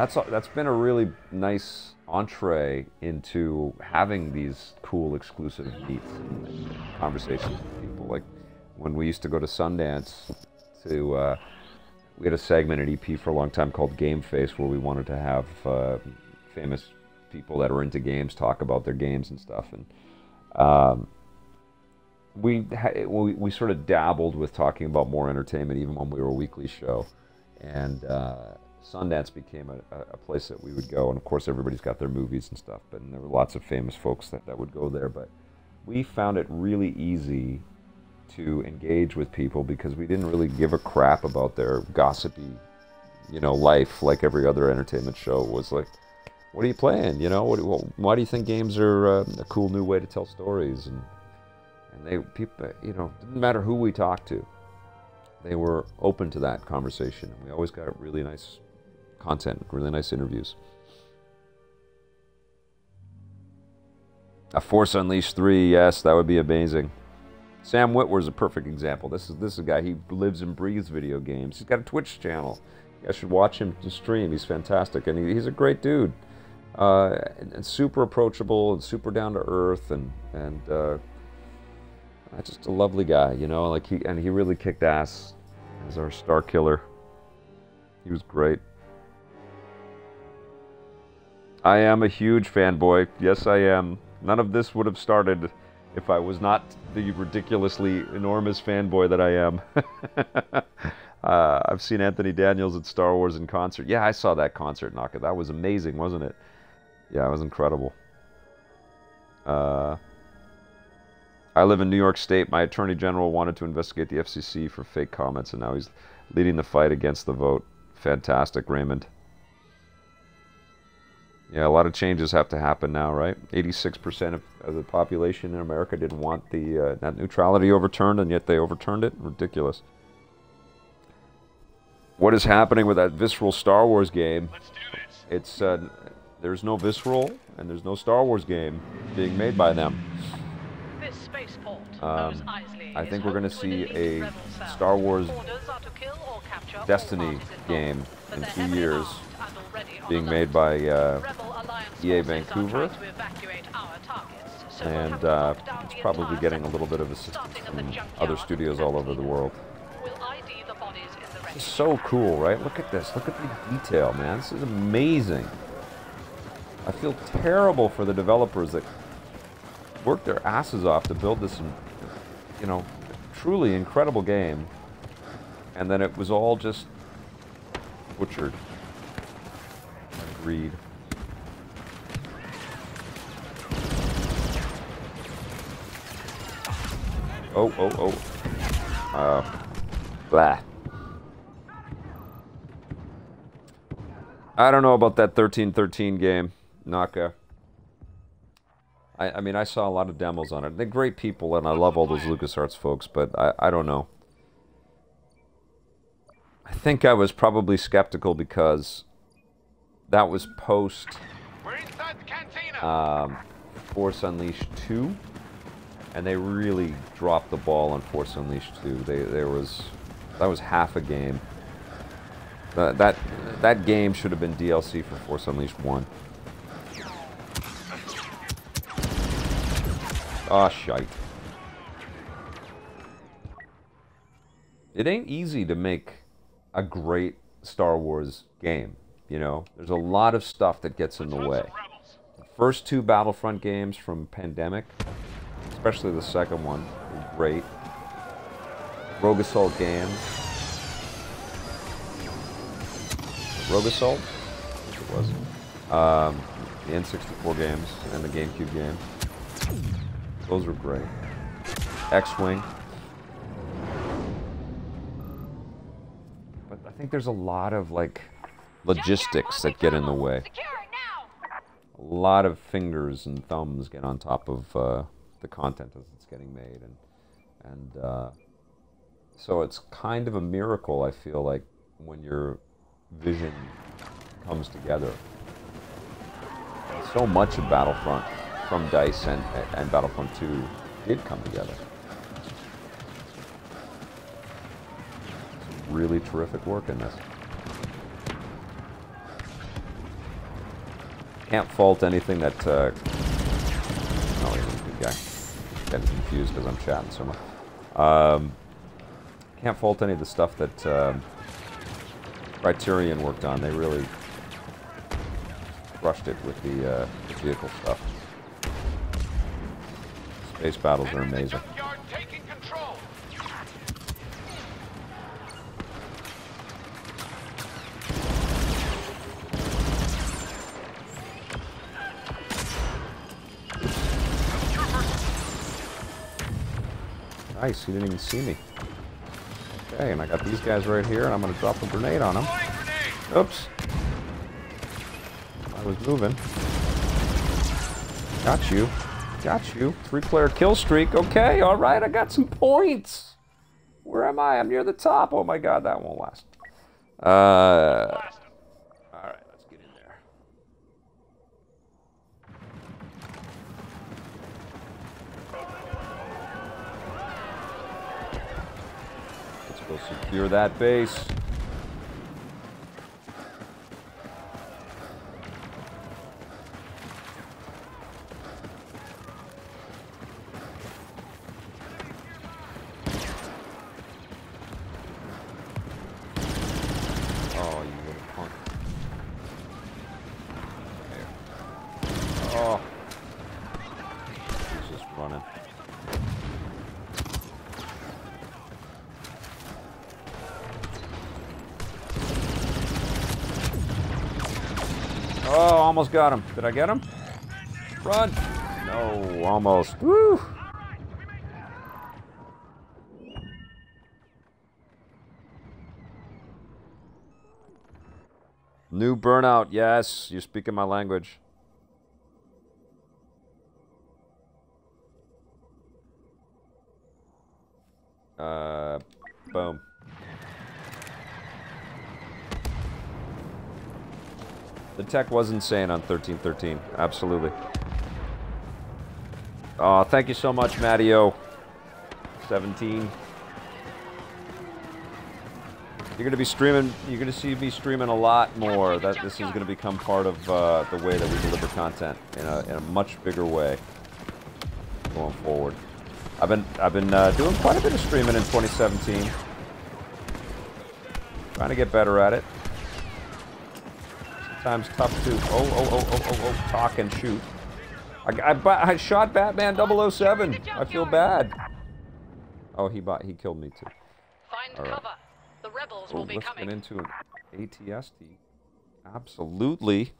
that's that's been a really nice entree into having these cool exclusive meets and conversations with people. Like when we used to go to Sundance to uh, we had a segment at EP for a long time called Game Face where we wanted to have uh, famous people that are into games talk about their games and stuff and um, we, we we sort of dabbled with talking about more entertainment even when we were a weekly show and uh, Sundance became a, a- place that we would go and of course everybody's got their movies and stuff but there were lots of famous folks that, that would go there but we found it really easy to engage with people because we didn't really give a crap about their gossipy you know life like every other entertainment show was like what are you playing? You know what, well, why do you think games are uh, a cool new way to tell stories? And and they people you know didn't matter who we talked to they were open to that conversation and we always got really nice content really nice interviews. A force unleashed 3 yes that would be amazing. Sam Witwer's a perfect example. This is this is a guy he lives and breathes video games. He's got a twitch channel. You guys should watch him stream. He's fantastic and he, he's a great dude. Uh, and, and super approachable and super down to earth and and uh, uh, just a lovely guy, you know. Like he and he really kicked ass. As our Starkiller. He was great. I am a huge fanboy. Yes, I am. None of this would have started if I was not the ridiculously enormous fanboy that I am. uh, I've seen Anthony Daniels at Star Wars in concert. Yeah, I saw that concert, Naka. That was amazing, wasn't it? Yeah, it was incredible. Uh, I live in New York State. My attorney general wanted to investigate the FCC for fake comments, and now he's leading the fight against the vote. Fantastic, Raymond. Yeah, a lot of changes have to happen now, right? 86% of, of the population in America didn't want the uh, net neutrality overturned, and yet they overturned it. Ridiculous. What is happening with that visceral Star Wars game? Let's do this! It's uh, there's no visceral, and there's no Star Wars game being made by them. This spaceport, Um, I think we're gonna see a. Star Wars Orders are to kill or capture all Destiny game in two years armed and already on being made by uh, EA Vancouver. are trying to evacuate our targets, so we'll have and uh, it's probably getting a little bit of assistance starting at the from other studios all over the world. We'll ID the bodies in the It's so cool, right? Look at this. Look at the detail, man. This is amazing. I feel terrible for the developers that worked their asses off to build this, you know, truly incredible game, and then it was all just butchered. Greed. Oh, oh, oh. Uh, blah. I don't know about that 13-13 game, Naka. I, I mean, I saw a lot of demos on it. They're great people, and I love all those LucasArts folks, but I, I don't know. I think I was probably skeptical because that was post We're inside the cantina. um, Force Unleashed 2, and they really dropped the ball on Force Unleashed 2. They, there was that was half a game. That that that game should have been DLC for Force Unleashed 1. Ah, shite. It ain't easy to make a great Star Wars game, you know? There's a lot of stuff that gets in the way. The first two Battlefront games from Pandemic, especially the second one, was great. Rogue Assault games. Rogue Assault? It was. Um, the N64 games and the GameCube game. Those were great. X-Wing. But I think there's a lot of, like, logistics that get in the way. A lot of fingers and thumbs get on top of uh, the content as it's getting made. And, and uh, so it's kind of a miracle, I feel like, when your vision comes together. So much of Battlefront from DICE and, and Battlefront 2 did come together. Some really terrific work in this. Can't fault anything that. Uh, guy. Getting confused because I'm chatting so much. Um, can't fault any of the stuff that um, Criterion worked on. They really crushed it with the, uh, the vehicle stuff. Space battles are amazing. Nice, he didn't even see me. Okay, and I got these guys right here, and I'm gonna drop a grenade on them. Oops. I was moving. Got you. Got you. Three player kill streak. Okay, alright, I got some points. Where am I? I'm near the top. Oh my god, that won't last. Uh. Alright, let's get in there. Let's go secure that base. Oh, you little punk. There. Oh. He's just running. Oh, almost got him. Did I get him? Run! No, almost. Woo! New burnout, yes. You're speaking my language. Tech was insane on 1313. Absolutely. Oh, thank you so much, Mattio. 17. You're gonna be streaming. You're gonna see me streaming a lot more. That this is gonna become part of uh, the way that we deliver content in a in a much bigger way going forward. I've been I've been uh, doing quite a bit of streaming in 2017. Trying to get better at it. Sometimes tough to. Oh, oh, oh, oh, oh, oh. Talk and shoot. I, I, I shot Batman 007. I feel bad. Oh, he bought. He killed me too. Find right. cover. The rebels Oh, will be let's coming. get into an ATST. Absolutely.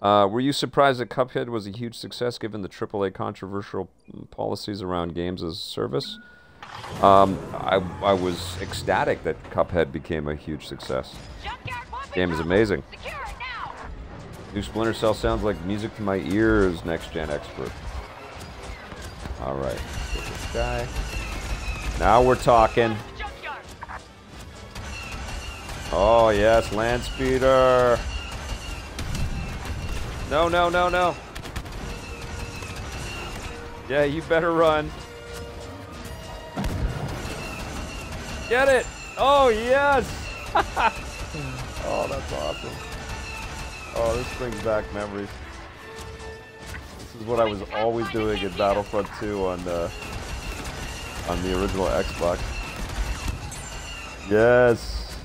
Uh, were you surprised that Cuphead was a huge success given the AAA controversial policies around games as a service? Um, I, I was ecstatic that Cuphead became a huge success. Game is amazing. Secure. New Splinter Cell sounds like music to my ears, next gen expert. Alright, this guy. Now we're talking. Oh, yes, land speeder. No, no, no, no. Yeah, you better run. Get it. Oh, yes. oh, that's awesome. Oh, this brings back memories. This is what I was always doing in Battlefront 2 on the on the original Xbox. Yes.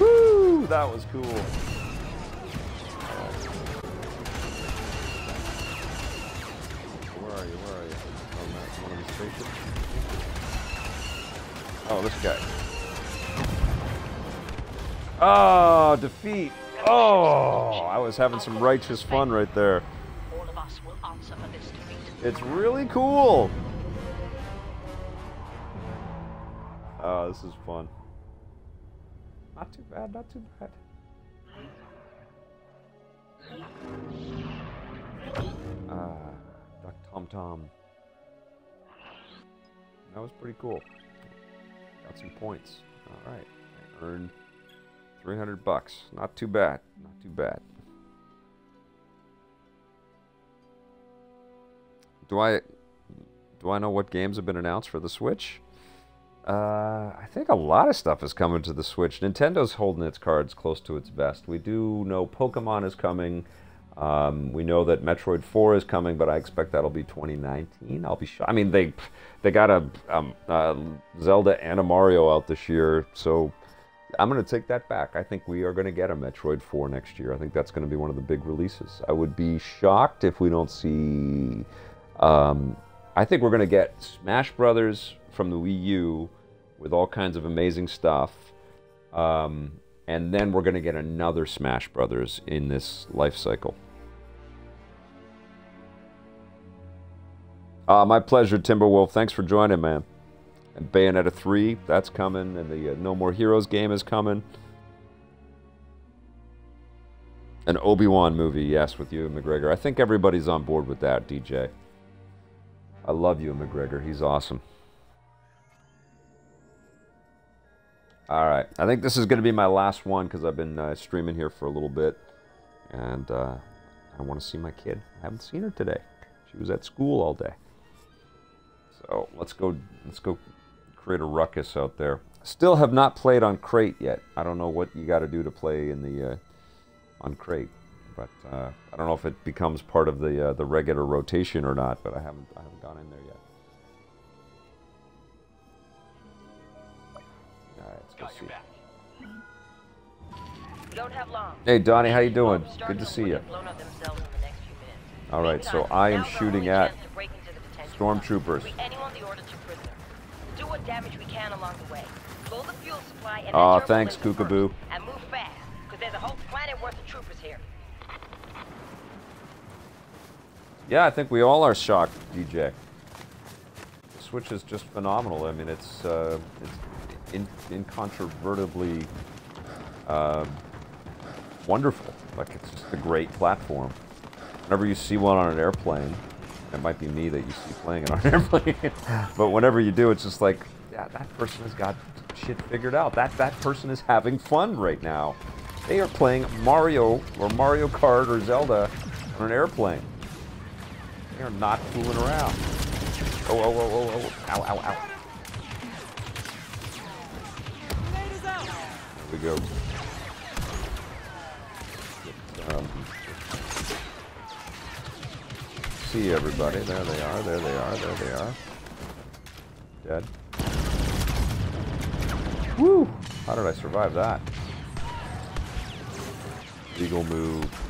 Woo! That was cool. You? Where are you? Oh, one of the spaceships. Oh, this guy. Oh, defeat. Oh, I was having some righteous fun right there. All of us will answer for this defeat. It's really cool. Oh, this is fun. Not too bad, not too bad. Tom Tom. That was pretty cool. Got some points. All right, I earned 300 bucks. Not too bad. Not too bad. Do I do I know what games have been announced for the Switch? Uh, I think a lot of stuff is coming to the Switch. Nintendo's holding its cards close to its vest. We do know Pokemon is coming. Um, we know that Metroid 4 is coming, but I expect that'll be 2019. I'll be sure. I mean, they they got a um, Zelda and a Mario out this year, so I'm going to take that back. I think we are going to get a Metroid 4 next year. I think that's going to be one of the big releases. I would be shocked if we don't see. Um, I think we're going to get Smash Brothers from the Wii U with all kinds of amazing stuff. Um, and then we're going to get another Smash Brothers in this life cycle. Uh, my pleasure, Timberwolf. Thanks for joining, man. And Bayonetta 3, that's coming. And the uh, No More Heroes game is coming. An Obi Wan movie, yes, with Ewan McGregor. I think everybody's on board with that, DJ. I love Ewan McGregor. He's awesome. All right. I think this is going to be my last one because I've been uh, streaming here for a little bit. And uh, I want to see my kid. I haven't seen her today. She was at school all day. So let's go. Let's go create a ruckus out there. Still have not played on Crait yet. I don't know what you got to do to play in the uh, on Crait, but uh, I don't know if it becomes part of the uh, the regular rotation or not. But I haven't I haven't gone in there yet. All right, let's go see. your back. We don't have long. Hey Donnie, how you doing? Good to see you. at blown up themselves in the next few minutes. All right, so I am shooting at stormtroopers. box. Anyone the order to prisoner. Do what damage we can along the way. Blow the fuel supply and Aw, enter thanks. Kookaboo. And move fast, because there's a whole planet worth of troopers here. Yeah, I think we all are shocked, DJ. The Switch is just phenomenal. I mean, it's uh, it's in, incontrovertibly uh, wonderful. Like it's just a great platform. Whenever you see one on an airplane, it might be me that you see playing it on an airplane, but whenever you do, it's just like, yeah, that person has got shit figured out. That that person is having fun right now. They are playing Mario or Mario Kart or Zelda on an airplane. They are not fooling around. Oh, oh, oh, oh, oh. Ow, ow, ow. Grenade is out. Here we go. Um, see everybody. There they are. There they are. There they are. Dead. Woo! How did I survive that? Eagle move.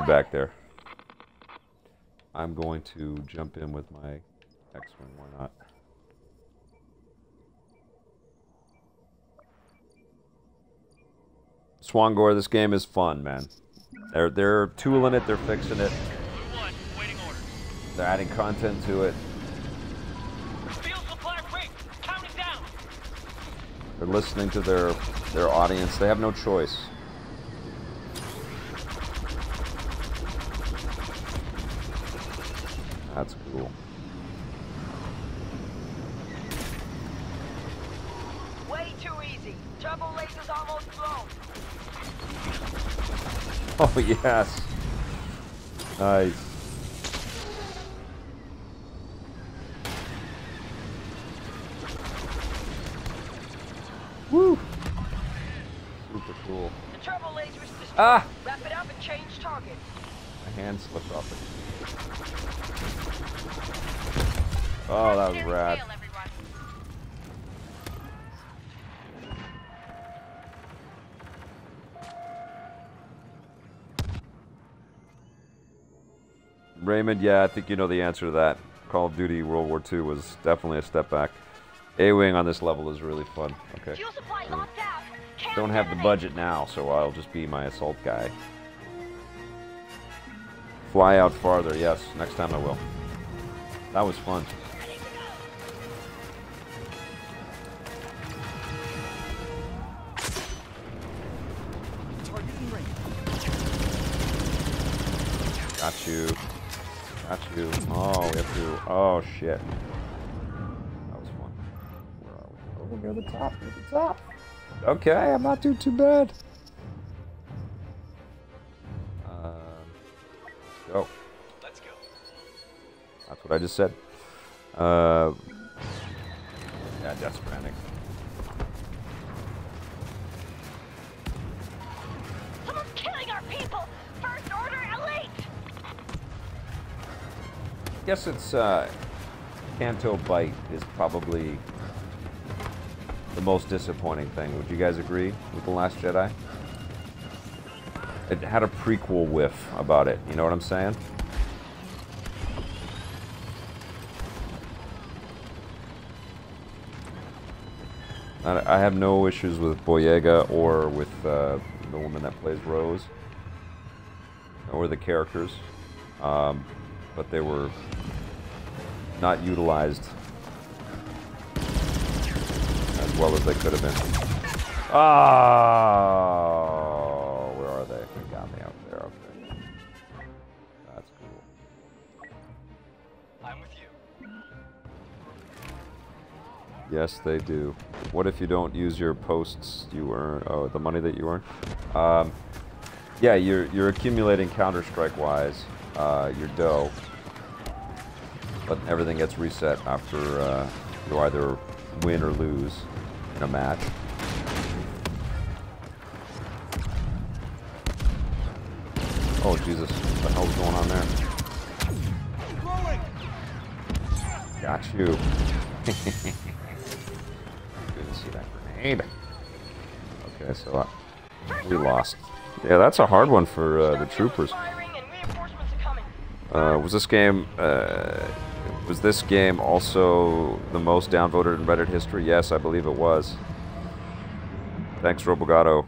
Back there. I'm going to jump in with my X-Wing. Why not? Swangor, this game is fun, man. They're they're tooling it, they're fixing it, they're adding content to it. They're listening to their their audience. They have no choice. That's cool. Way too easy. Turbo laser's almost blown. Oh yes. Nice. Woo. Super cool. The turbo laser is destroyed. Ah! Wrap it up and change target. My hand slipped off it. Oh, that was rad. Raymond, yeah, I think you know the answer to that. Call of Duty World War II was definitely a step back. A-Wing on this level is really fun. Okay. Fuel supply locked out. Can't Don't have the budget now, so I'll just be my assault guy. Fly out farther, yes. Next time I will. That was fun. Target in range. Got you. Got you. Oh, we have to. Oh, shit. That was fun. Where are we? Oh, near the top. Near the top. Okay, I'm not doing too bad. Um, let's go. Let's go. That's what I just said. Uh, yeah, Death Stranding. Guess it's uh, Canto Bight is probably the most disappointing thing. Would you guys agree with The Last Jedi? It had a prequel whiff about it. You know what I'm saying? I have no issues with Boyega or with uh, the woman that plays Rose or the characters, um, but they were not utilized as well as they could have been. Oh, where are they? They got me out there. Okay, that's cool. I'm with you. Yes, they do. What if you don't use your posts you earn? Oh, the money that you earn. Um, yeah, you're you're accumulating Counter Strike wise uh, your dough, but everything gets reset after uh, you either win or lose in a match. Oh Jesus! What the hell's going on there? Got you. Didn't see that grenade. Okay, so uh, we lost. Yeah, that's a hard one for uh, the troopers. Firing and reinforcements are coming. Uh, was this game? Uh, was this game also the most downvoted in Reddit history? Yes, I believe it was. Thanks, Robogato.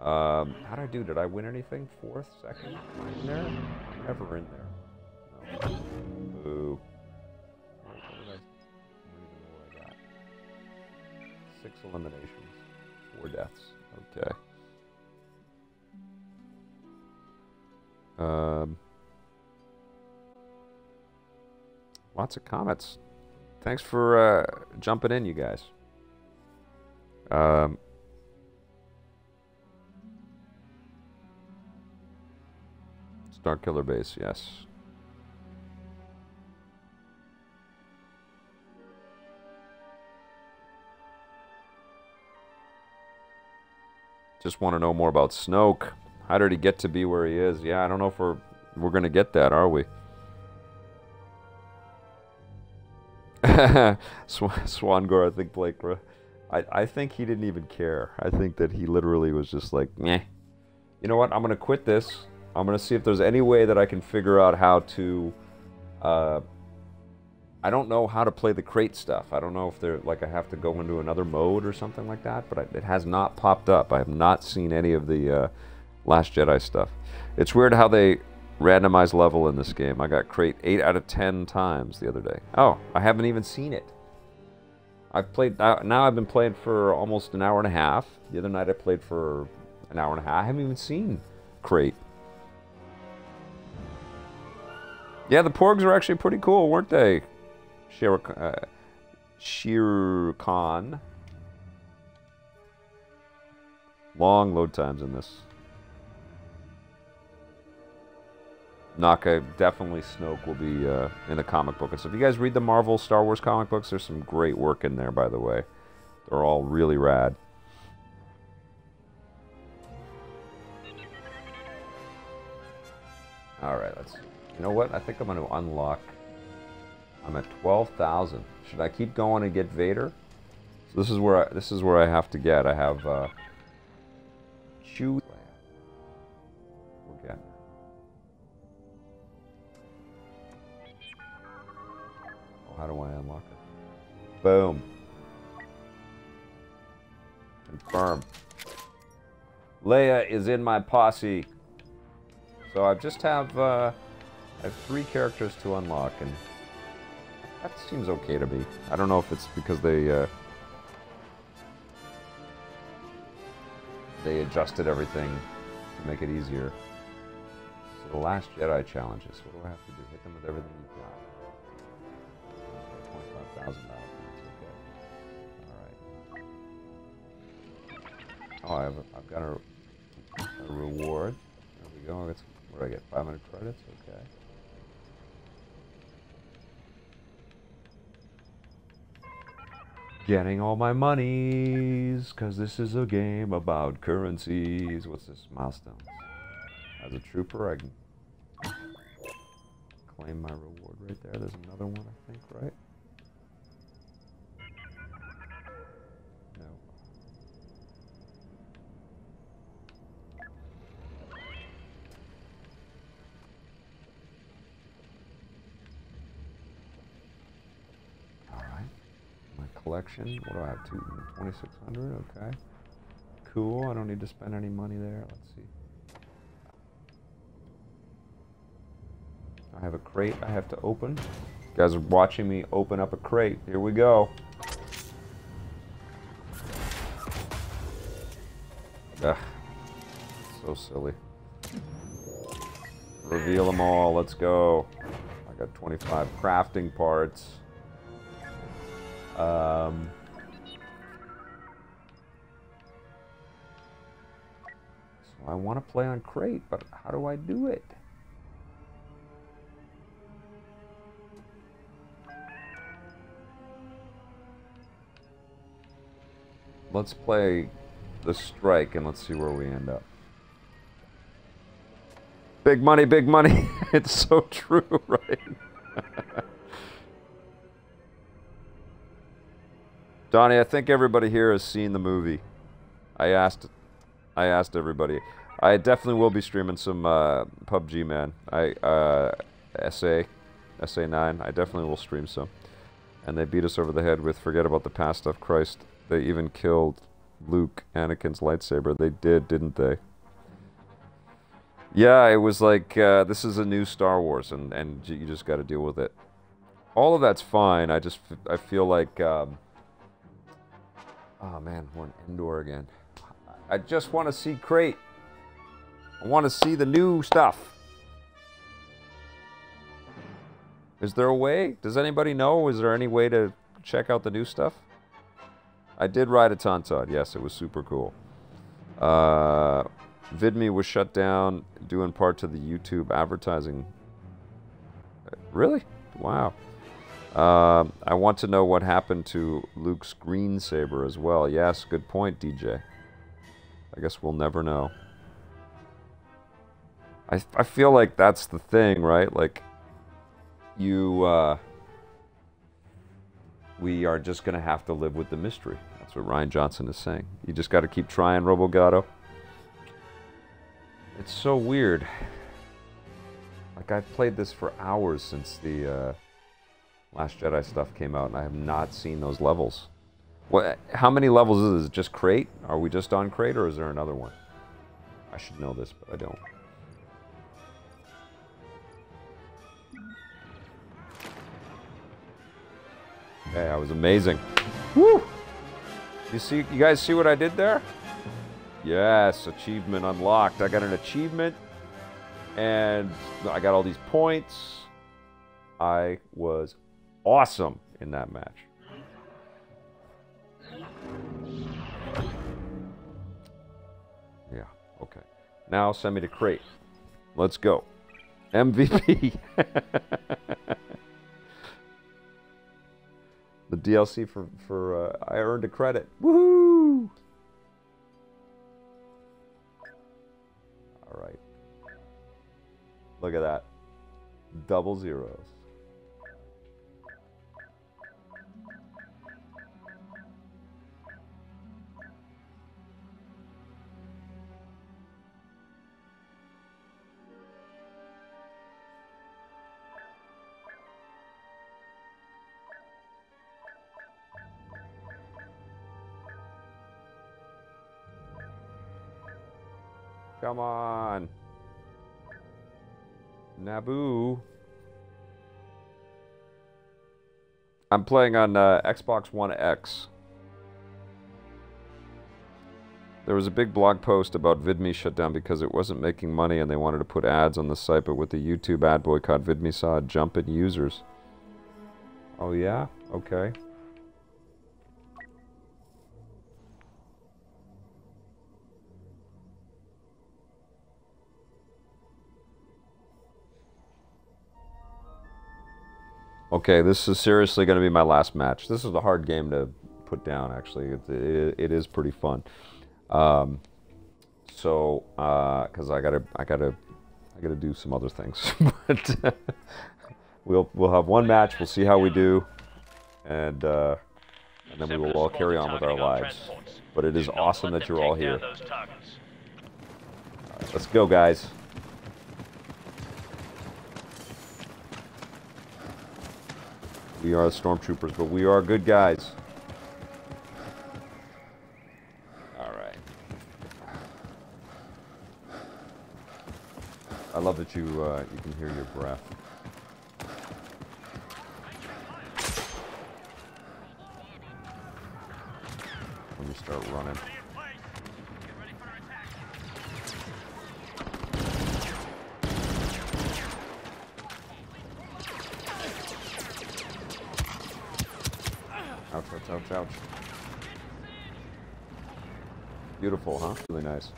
Um, how did I do? Did I win anything? Fourth, second, I in there? I'm never in there. No. Boo. Six eliminations, four deaths. Okay. Um. Lots of comments. Thanks for uh, jumping in, you guys. Um, Starkiller Base, yes. Just want to know more about Snoke. How did he get to be where he is? Yeah, I don't know if we're we're gonna get that, are we? Sw- Swangor, I think Blake. I I think he didn't even care. I think that he literally was just like, meh. You know what? I'm gonna quit this. I'm gonna see if there's any way that I can figure out how to. Uh, I don't know how to play the Crait stuff. I don't know if they're like I have to go into another mode or something like that. But I, it has not popped up. I have not seen any of the uh, Last Jedi stuff. It's weird how they randomize level in this game. I got Crait eight out of ten times the other day. Oh, I haven't even seen it. I've played now. now I've been playing for almost an hour and a half. The other night I played for an hour and a half. I haven't even seen Crait. Yeah, the porgs are actually pretty cool, weren't they? Shere, uh, Shere Khan. Long load times in this. Naka, definitely Snoke will be uh, in the comic book. And so if you guys read the Marvel Star Wars comic books, there's some great work in there, by the way. They're all really rad. All right, let's. You know what? I think I'm going to unlock. I'm at 12,000. Should I keep going and get Vader? So this is where I, this is where I have to get. I have uh, Chew. How do I unlock it? Boom. Confirm. Leia is in my posse. So I just have uh, I have three characters to unlock, and that seems okay to me. I don't know if it's because they uh, they adjusted everything to make it easier. So the Last Jedi challenges. What do I have to do? Hit them with everything Oh, I have. A, I've got a, a reward. There we go. It's, what do I get? 500 credits. Okay. Getting all my monies, cause this is a game about currencies. What's this? Milestones. As a trooper, I can claim my reward right there. There's another one, I think, right? No. Alright. My collection. What do I have? Two, 2600 Okay. Cool. I don't need to spend any money there. Let's see. I have a crate I have to open. You guys are watching me open up a crate. Here we go. Ugh. So silly. Reveal them all. Let's go. I got 25 crafting parts. Um, so I want to play on Crait, but how do I do it? Let's play the strike and let's see where we end up. Big money, big money. it's so true, right? Donnie, I think everybody here has seen the movie. I asked, I asked everybody. I definitely will be streaming some uh, PUBG, man. I uh, SA, SA nine. I definitely will stream some. And they beat us over the head with forget about the past stuff. Christ, they even killed Luke, Anakin's lightsaber. They did, didn't they? Yeah, it was like uh, this is a new Star Wars, and and you just got to deal with it. All of that's fine. I just I feel like. Um, oh man, we're in Endor again. I just want to see Crait. I want to see the new stuff. Is there a way? Does anybody know? Is there any way to check out the new stuff? I did ride a Tauntaun. Yes, it was super cool. Uh, VidMe was shut down due in part to the YouTube advertising. Really? Wow. Um, I want to know what happened to Luke's green saber as well. Yes, good point, DJ. I guess we'll never know. I, I feel like that's the thing, right? Like, you, uh, we are just going to have to live with the mystery. That's what Rian Johnson is saying. You just got to keep trying, Robogato. It's so weird. Like, I've played this for hours since the uh, Last Jedi stuff came out, and I have not seen those levels. What? How many levels is this? Just Crait? Are we just on Crait, or is there another one? I should know this, but I don't. Okay, that was amazing. Woo! You see, you guys see what I did there? Yes, achievement unlocked. I got an achievement, and I got all these points. I was awesome in that match. Yeah, okay. Now send me to Crait. Let's go. MVP. the DLC for for uh, I earned a credit. Woohoo! All right. Look at that. Double zeros. Come on. Naboo. I'm playing on uh, Xbox One X. There was a big blog post about VidMe shut down because it wasn't making money and they wanted to put ads on the site, but with the YouTube ad boycott, VidMe saw a jump in users. Oh yeah? Okay. Okay, this is seriously going to be my last match. This is a hard game to put down, actually. It, it, it is pretty fun. Um, so, because uh, I gotta, I gotta, I gotta do some other things. but we'll we'll have one match. We'll see how we do, and uh, and then we will all carry on with our lives. But it is awesome that you're all here. All right, let's go, guys. We are the stormtroopers, but we are good guys. Alright. I love that you uh, you can hear your breath. When you start running. Ouch, ouch, ouch, ouch. Beautiful, huh? Really nice.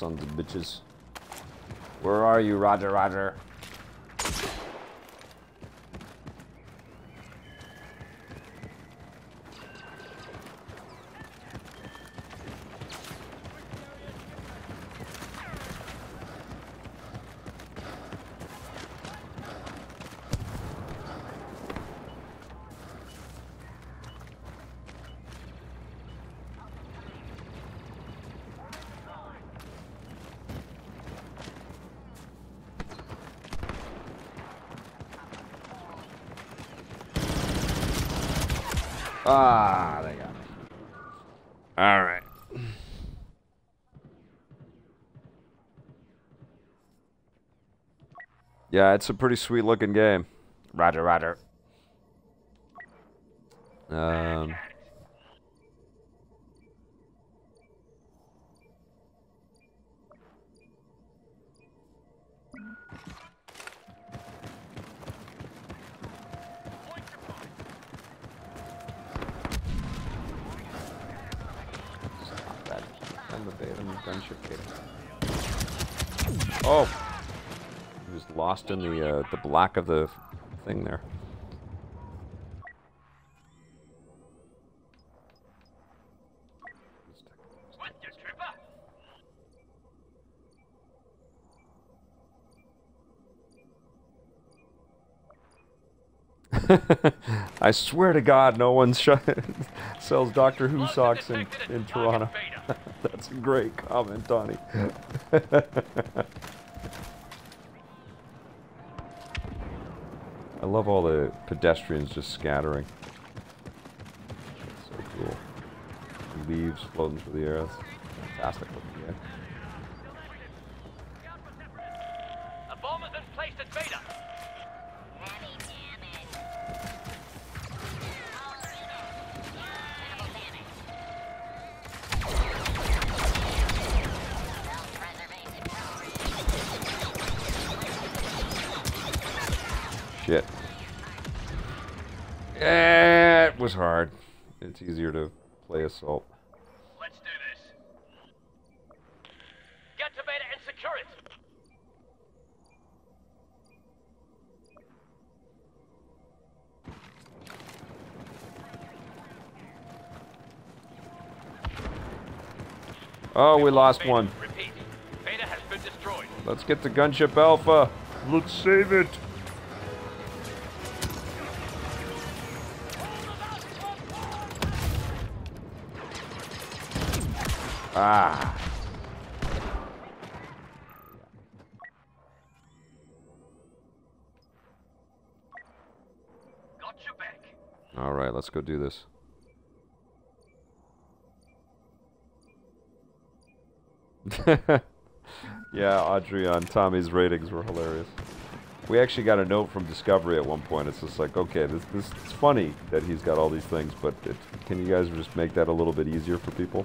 Sons of bitches. Where are you, Roger, Roger? Yeah, it's a pretty sweet looking game. Roger, roger. Um, stop that. Send the bait on the gunship cable. Oh! He was lost in the uh, the black of the thing there. What, you trooper? I swear to God, no one sells Doctor Who socks in, in Toronto. That's a great comment, Donnie. love all the pedestrians just scattering. So cool. Leaves floating through the air. That's fantastic looking. Yeah. Oh, we lost Beta, one. Repeat. Beta has been destroyed. Let's get the gunship Alpha. Let's save it. Ah. Got your back. All right, let's go do this. yeah, Audrey on Tommy's ratings were hilarious. We actually got a note from Discovery at one point. It's just like, okay, this this it's funny that he's got all these things, but it, can you guys just make that a little bit easier for people?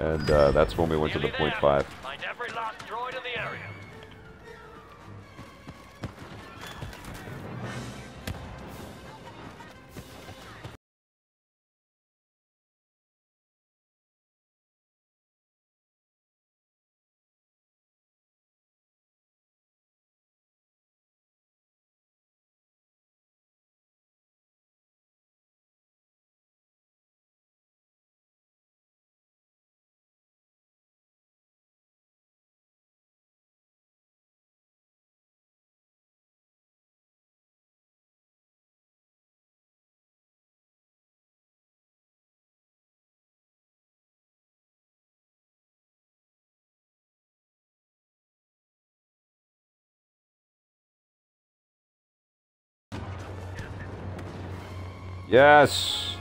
And uh, that's when we went to the point five. Yes.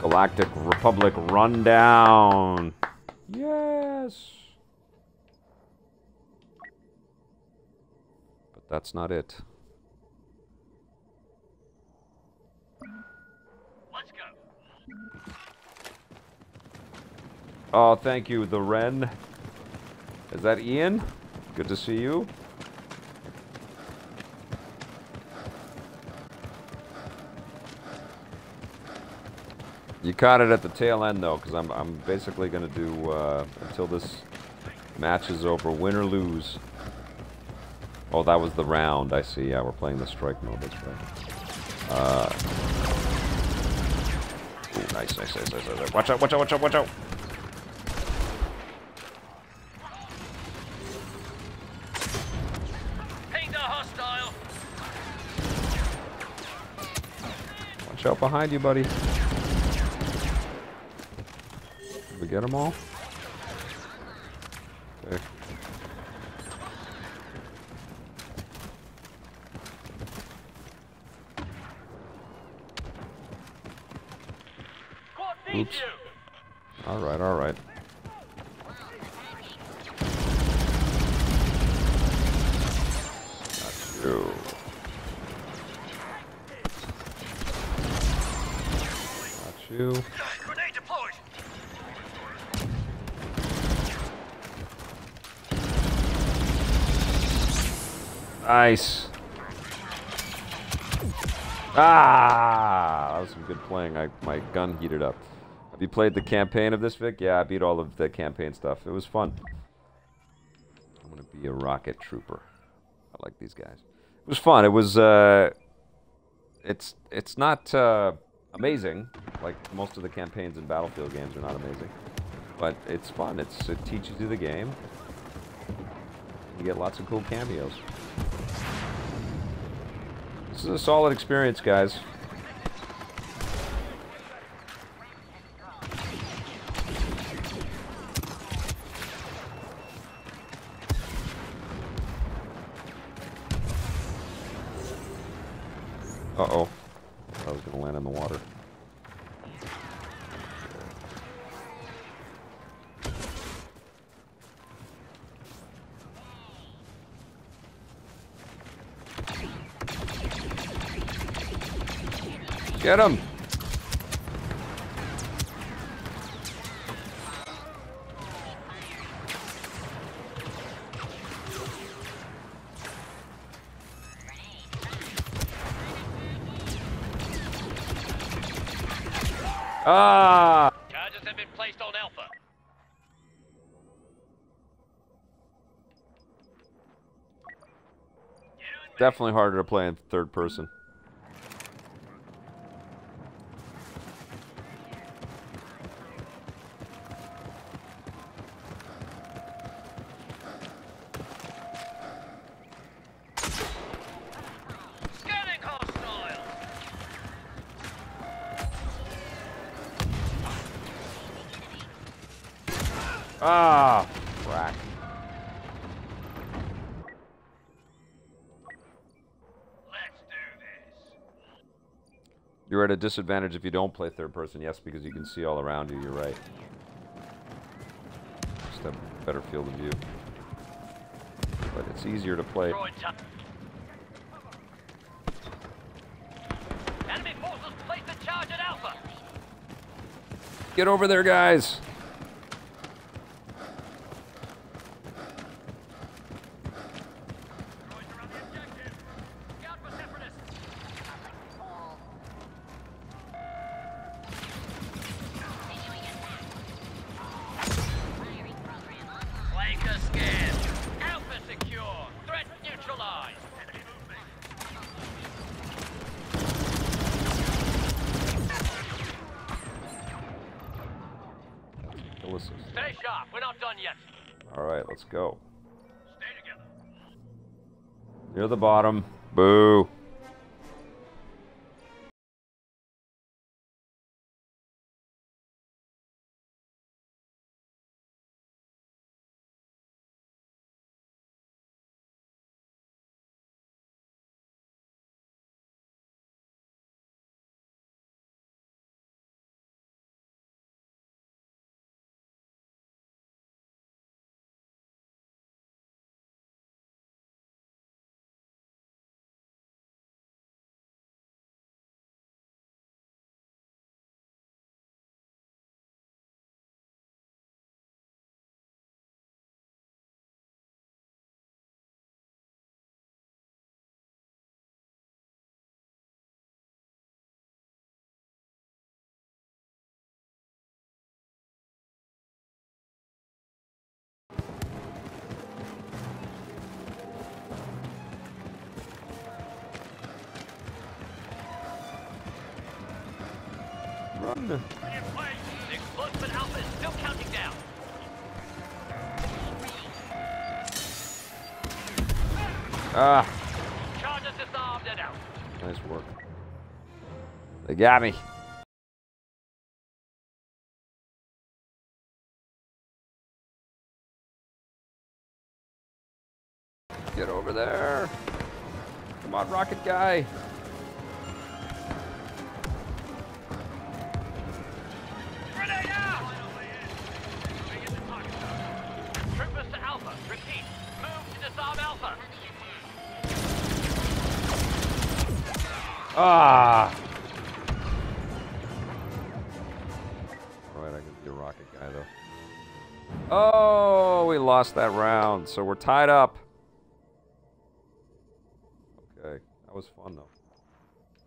Galactic Republic rundown. Yes. But that's not it. Let's go. Oh, thank you, the Wren. Is that Ian? Good to see you. You caught it at the tail end though, because I'm I'm basically gonna do uh, until this match is over, win or lose. Oh, that was the round. I see. Yeah, we're playing the strike mode. That's right. Uh, ooh, nice, nice, nice, nice, nice. Watch out! Watch out! Watch out! Watch out! Watch out behind you, buddy. Did we get them all? Okay. need Oops. you. All right, all right. Got you. Got you. Grenade deployed. Nice. Ah, that was some good playing. I, my gun heated up. Have you played the campaign of this, Vic? Yeah, I beat all of the campaign stuff. It was fun. I'm gonna be a rocket trooper. I like these guys. It was fun. It was. Uh, it's it's not uh, amazing. Like most of the campaigns in Battlefield games are not amazing, but it's fun. It's it teaches you the game. You get lots of cool cameos. This is a solid experience, guys. Uh-oh. I was going to land in the water. Get him! Ah! Charges have been placed on Alpha. Definitely harder to play in third person. Scanning hostile. Ah! Crack. Let's do this. You're at a disadvantage if you don't play third person. Yes, because you can see all around you. You're right. Just have a better field of view. But it's easier to play. Enemy forces placed a charge at Alpha. Get over there, guys! The bottom. Boo. Down. Ah, nice work. They got me. Get over there. Come on, rocket guy. Ah! Right, I can be a rocket guy though. Oh, we lost that round, so we're tied up. Okay, that was fun though.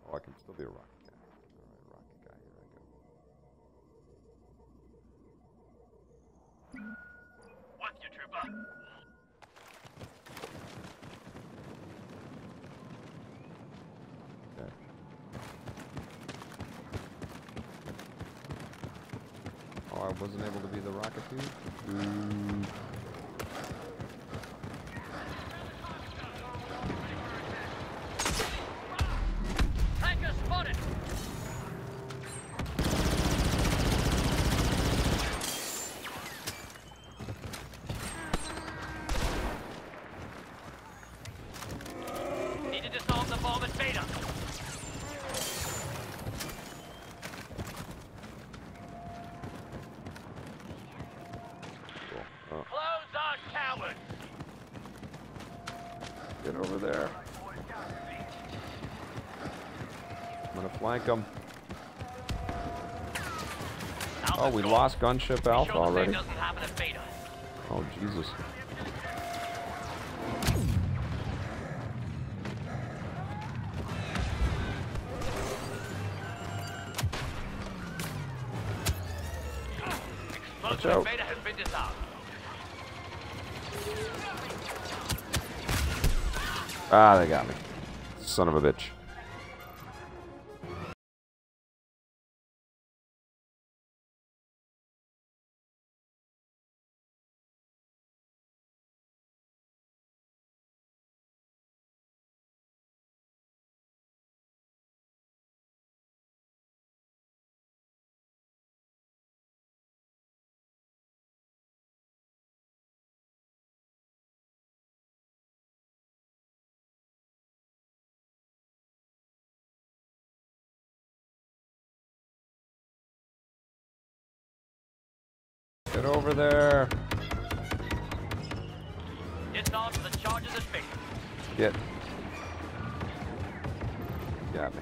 Oh, I can still be a rocket guy. All right, rocket guy, here I go. With you, trooper. Okay. Oh, I wasn't able to be the rocket dude? Um, Ooh. Tanker spotted. Need to disarm the bomb at Beta. Cool. Oh, Close our cowards. get over there. Flank him. Oh, we lost gunship Alpha already. doesn't happen at Beta. Oh, Jesus. Explosive out. Beta has been disarmed. Ah, they got me. Son of a bitch. Over there. Disarm the charges. Get. Got me.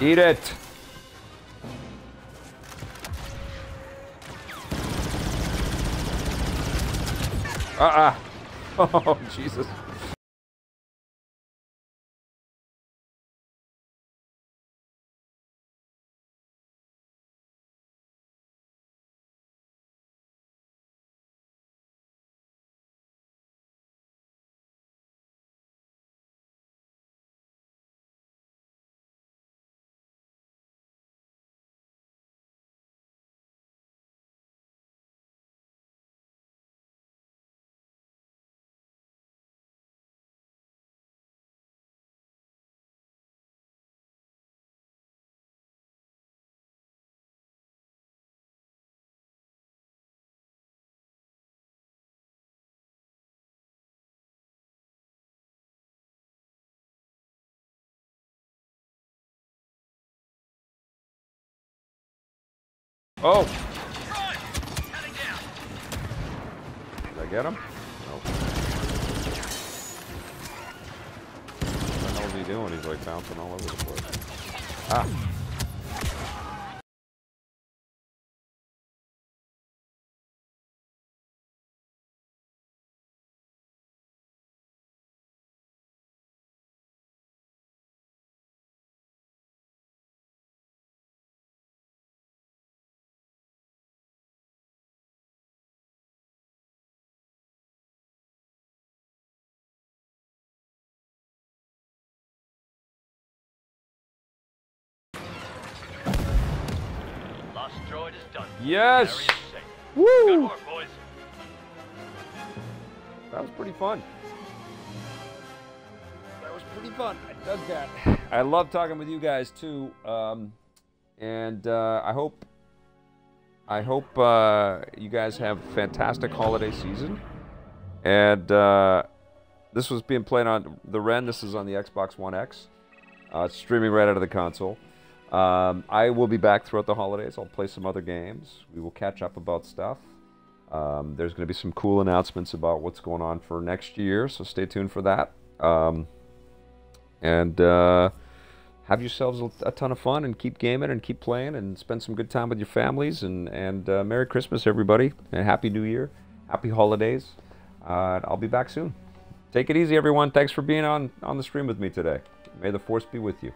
Eat it. Uh-uh. Oh, Jesus. Oh! Did I get him? Nope. What the hell is he doing? He's like bouncing all over the place. Ah! Yes! Area. Good Woo! work, boys. That was pretty fun. That was pretty fun. I dug that. I love talking with you guys too. Um, and uh, I hope I hope uh, you guys have a fantastic holiday season. And uh, this was being played on the Ren. This is on the Xbox One X. Uh, it's streaming right out of the console. Um, I will be back throughout the holidays. I'll play some other games. We will catch up about stuff. Um, there's going to be some cool announcements about what's going on for next year, so stay tuned for that. Um, and uh, have yourselves a, ton of fun and keep gaming and keep playing and spend some good time with your families. And, and uh, Merry Christmas, everybody, and Happy New Year, Happy Holidays. Uh, I'll be back soon. Take it easy, everyone. Thanks for being on, on the stream with me today. May the force be with you.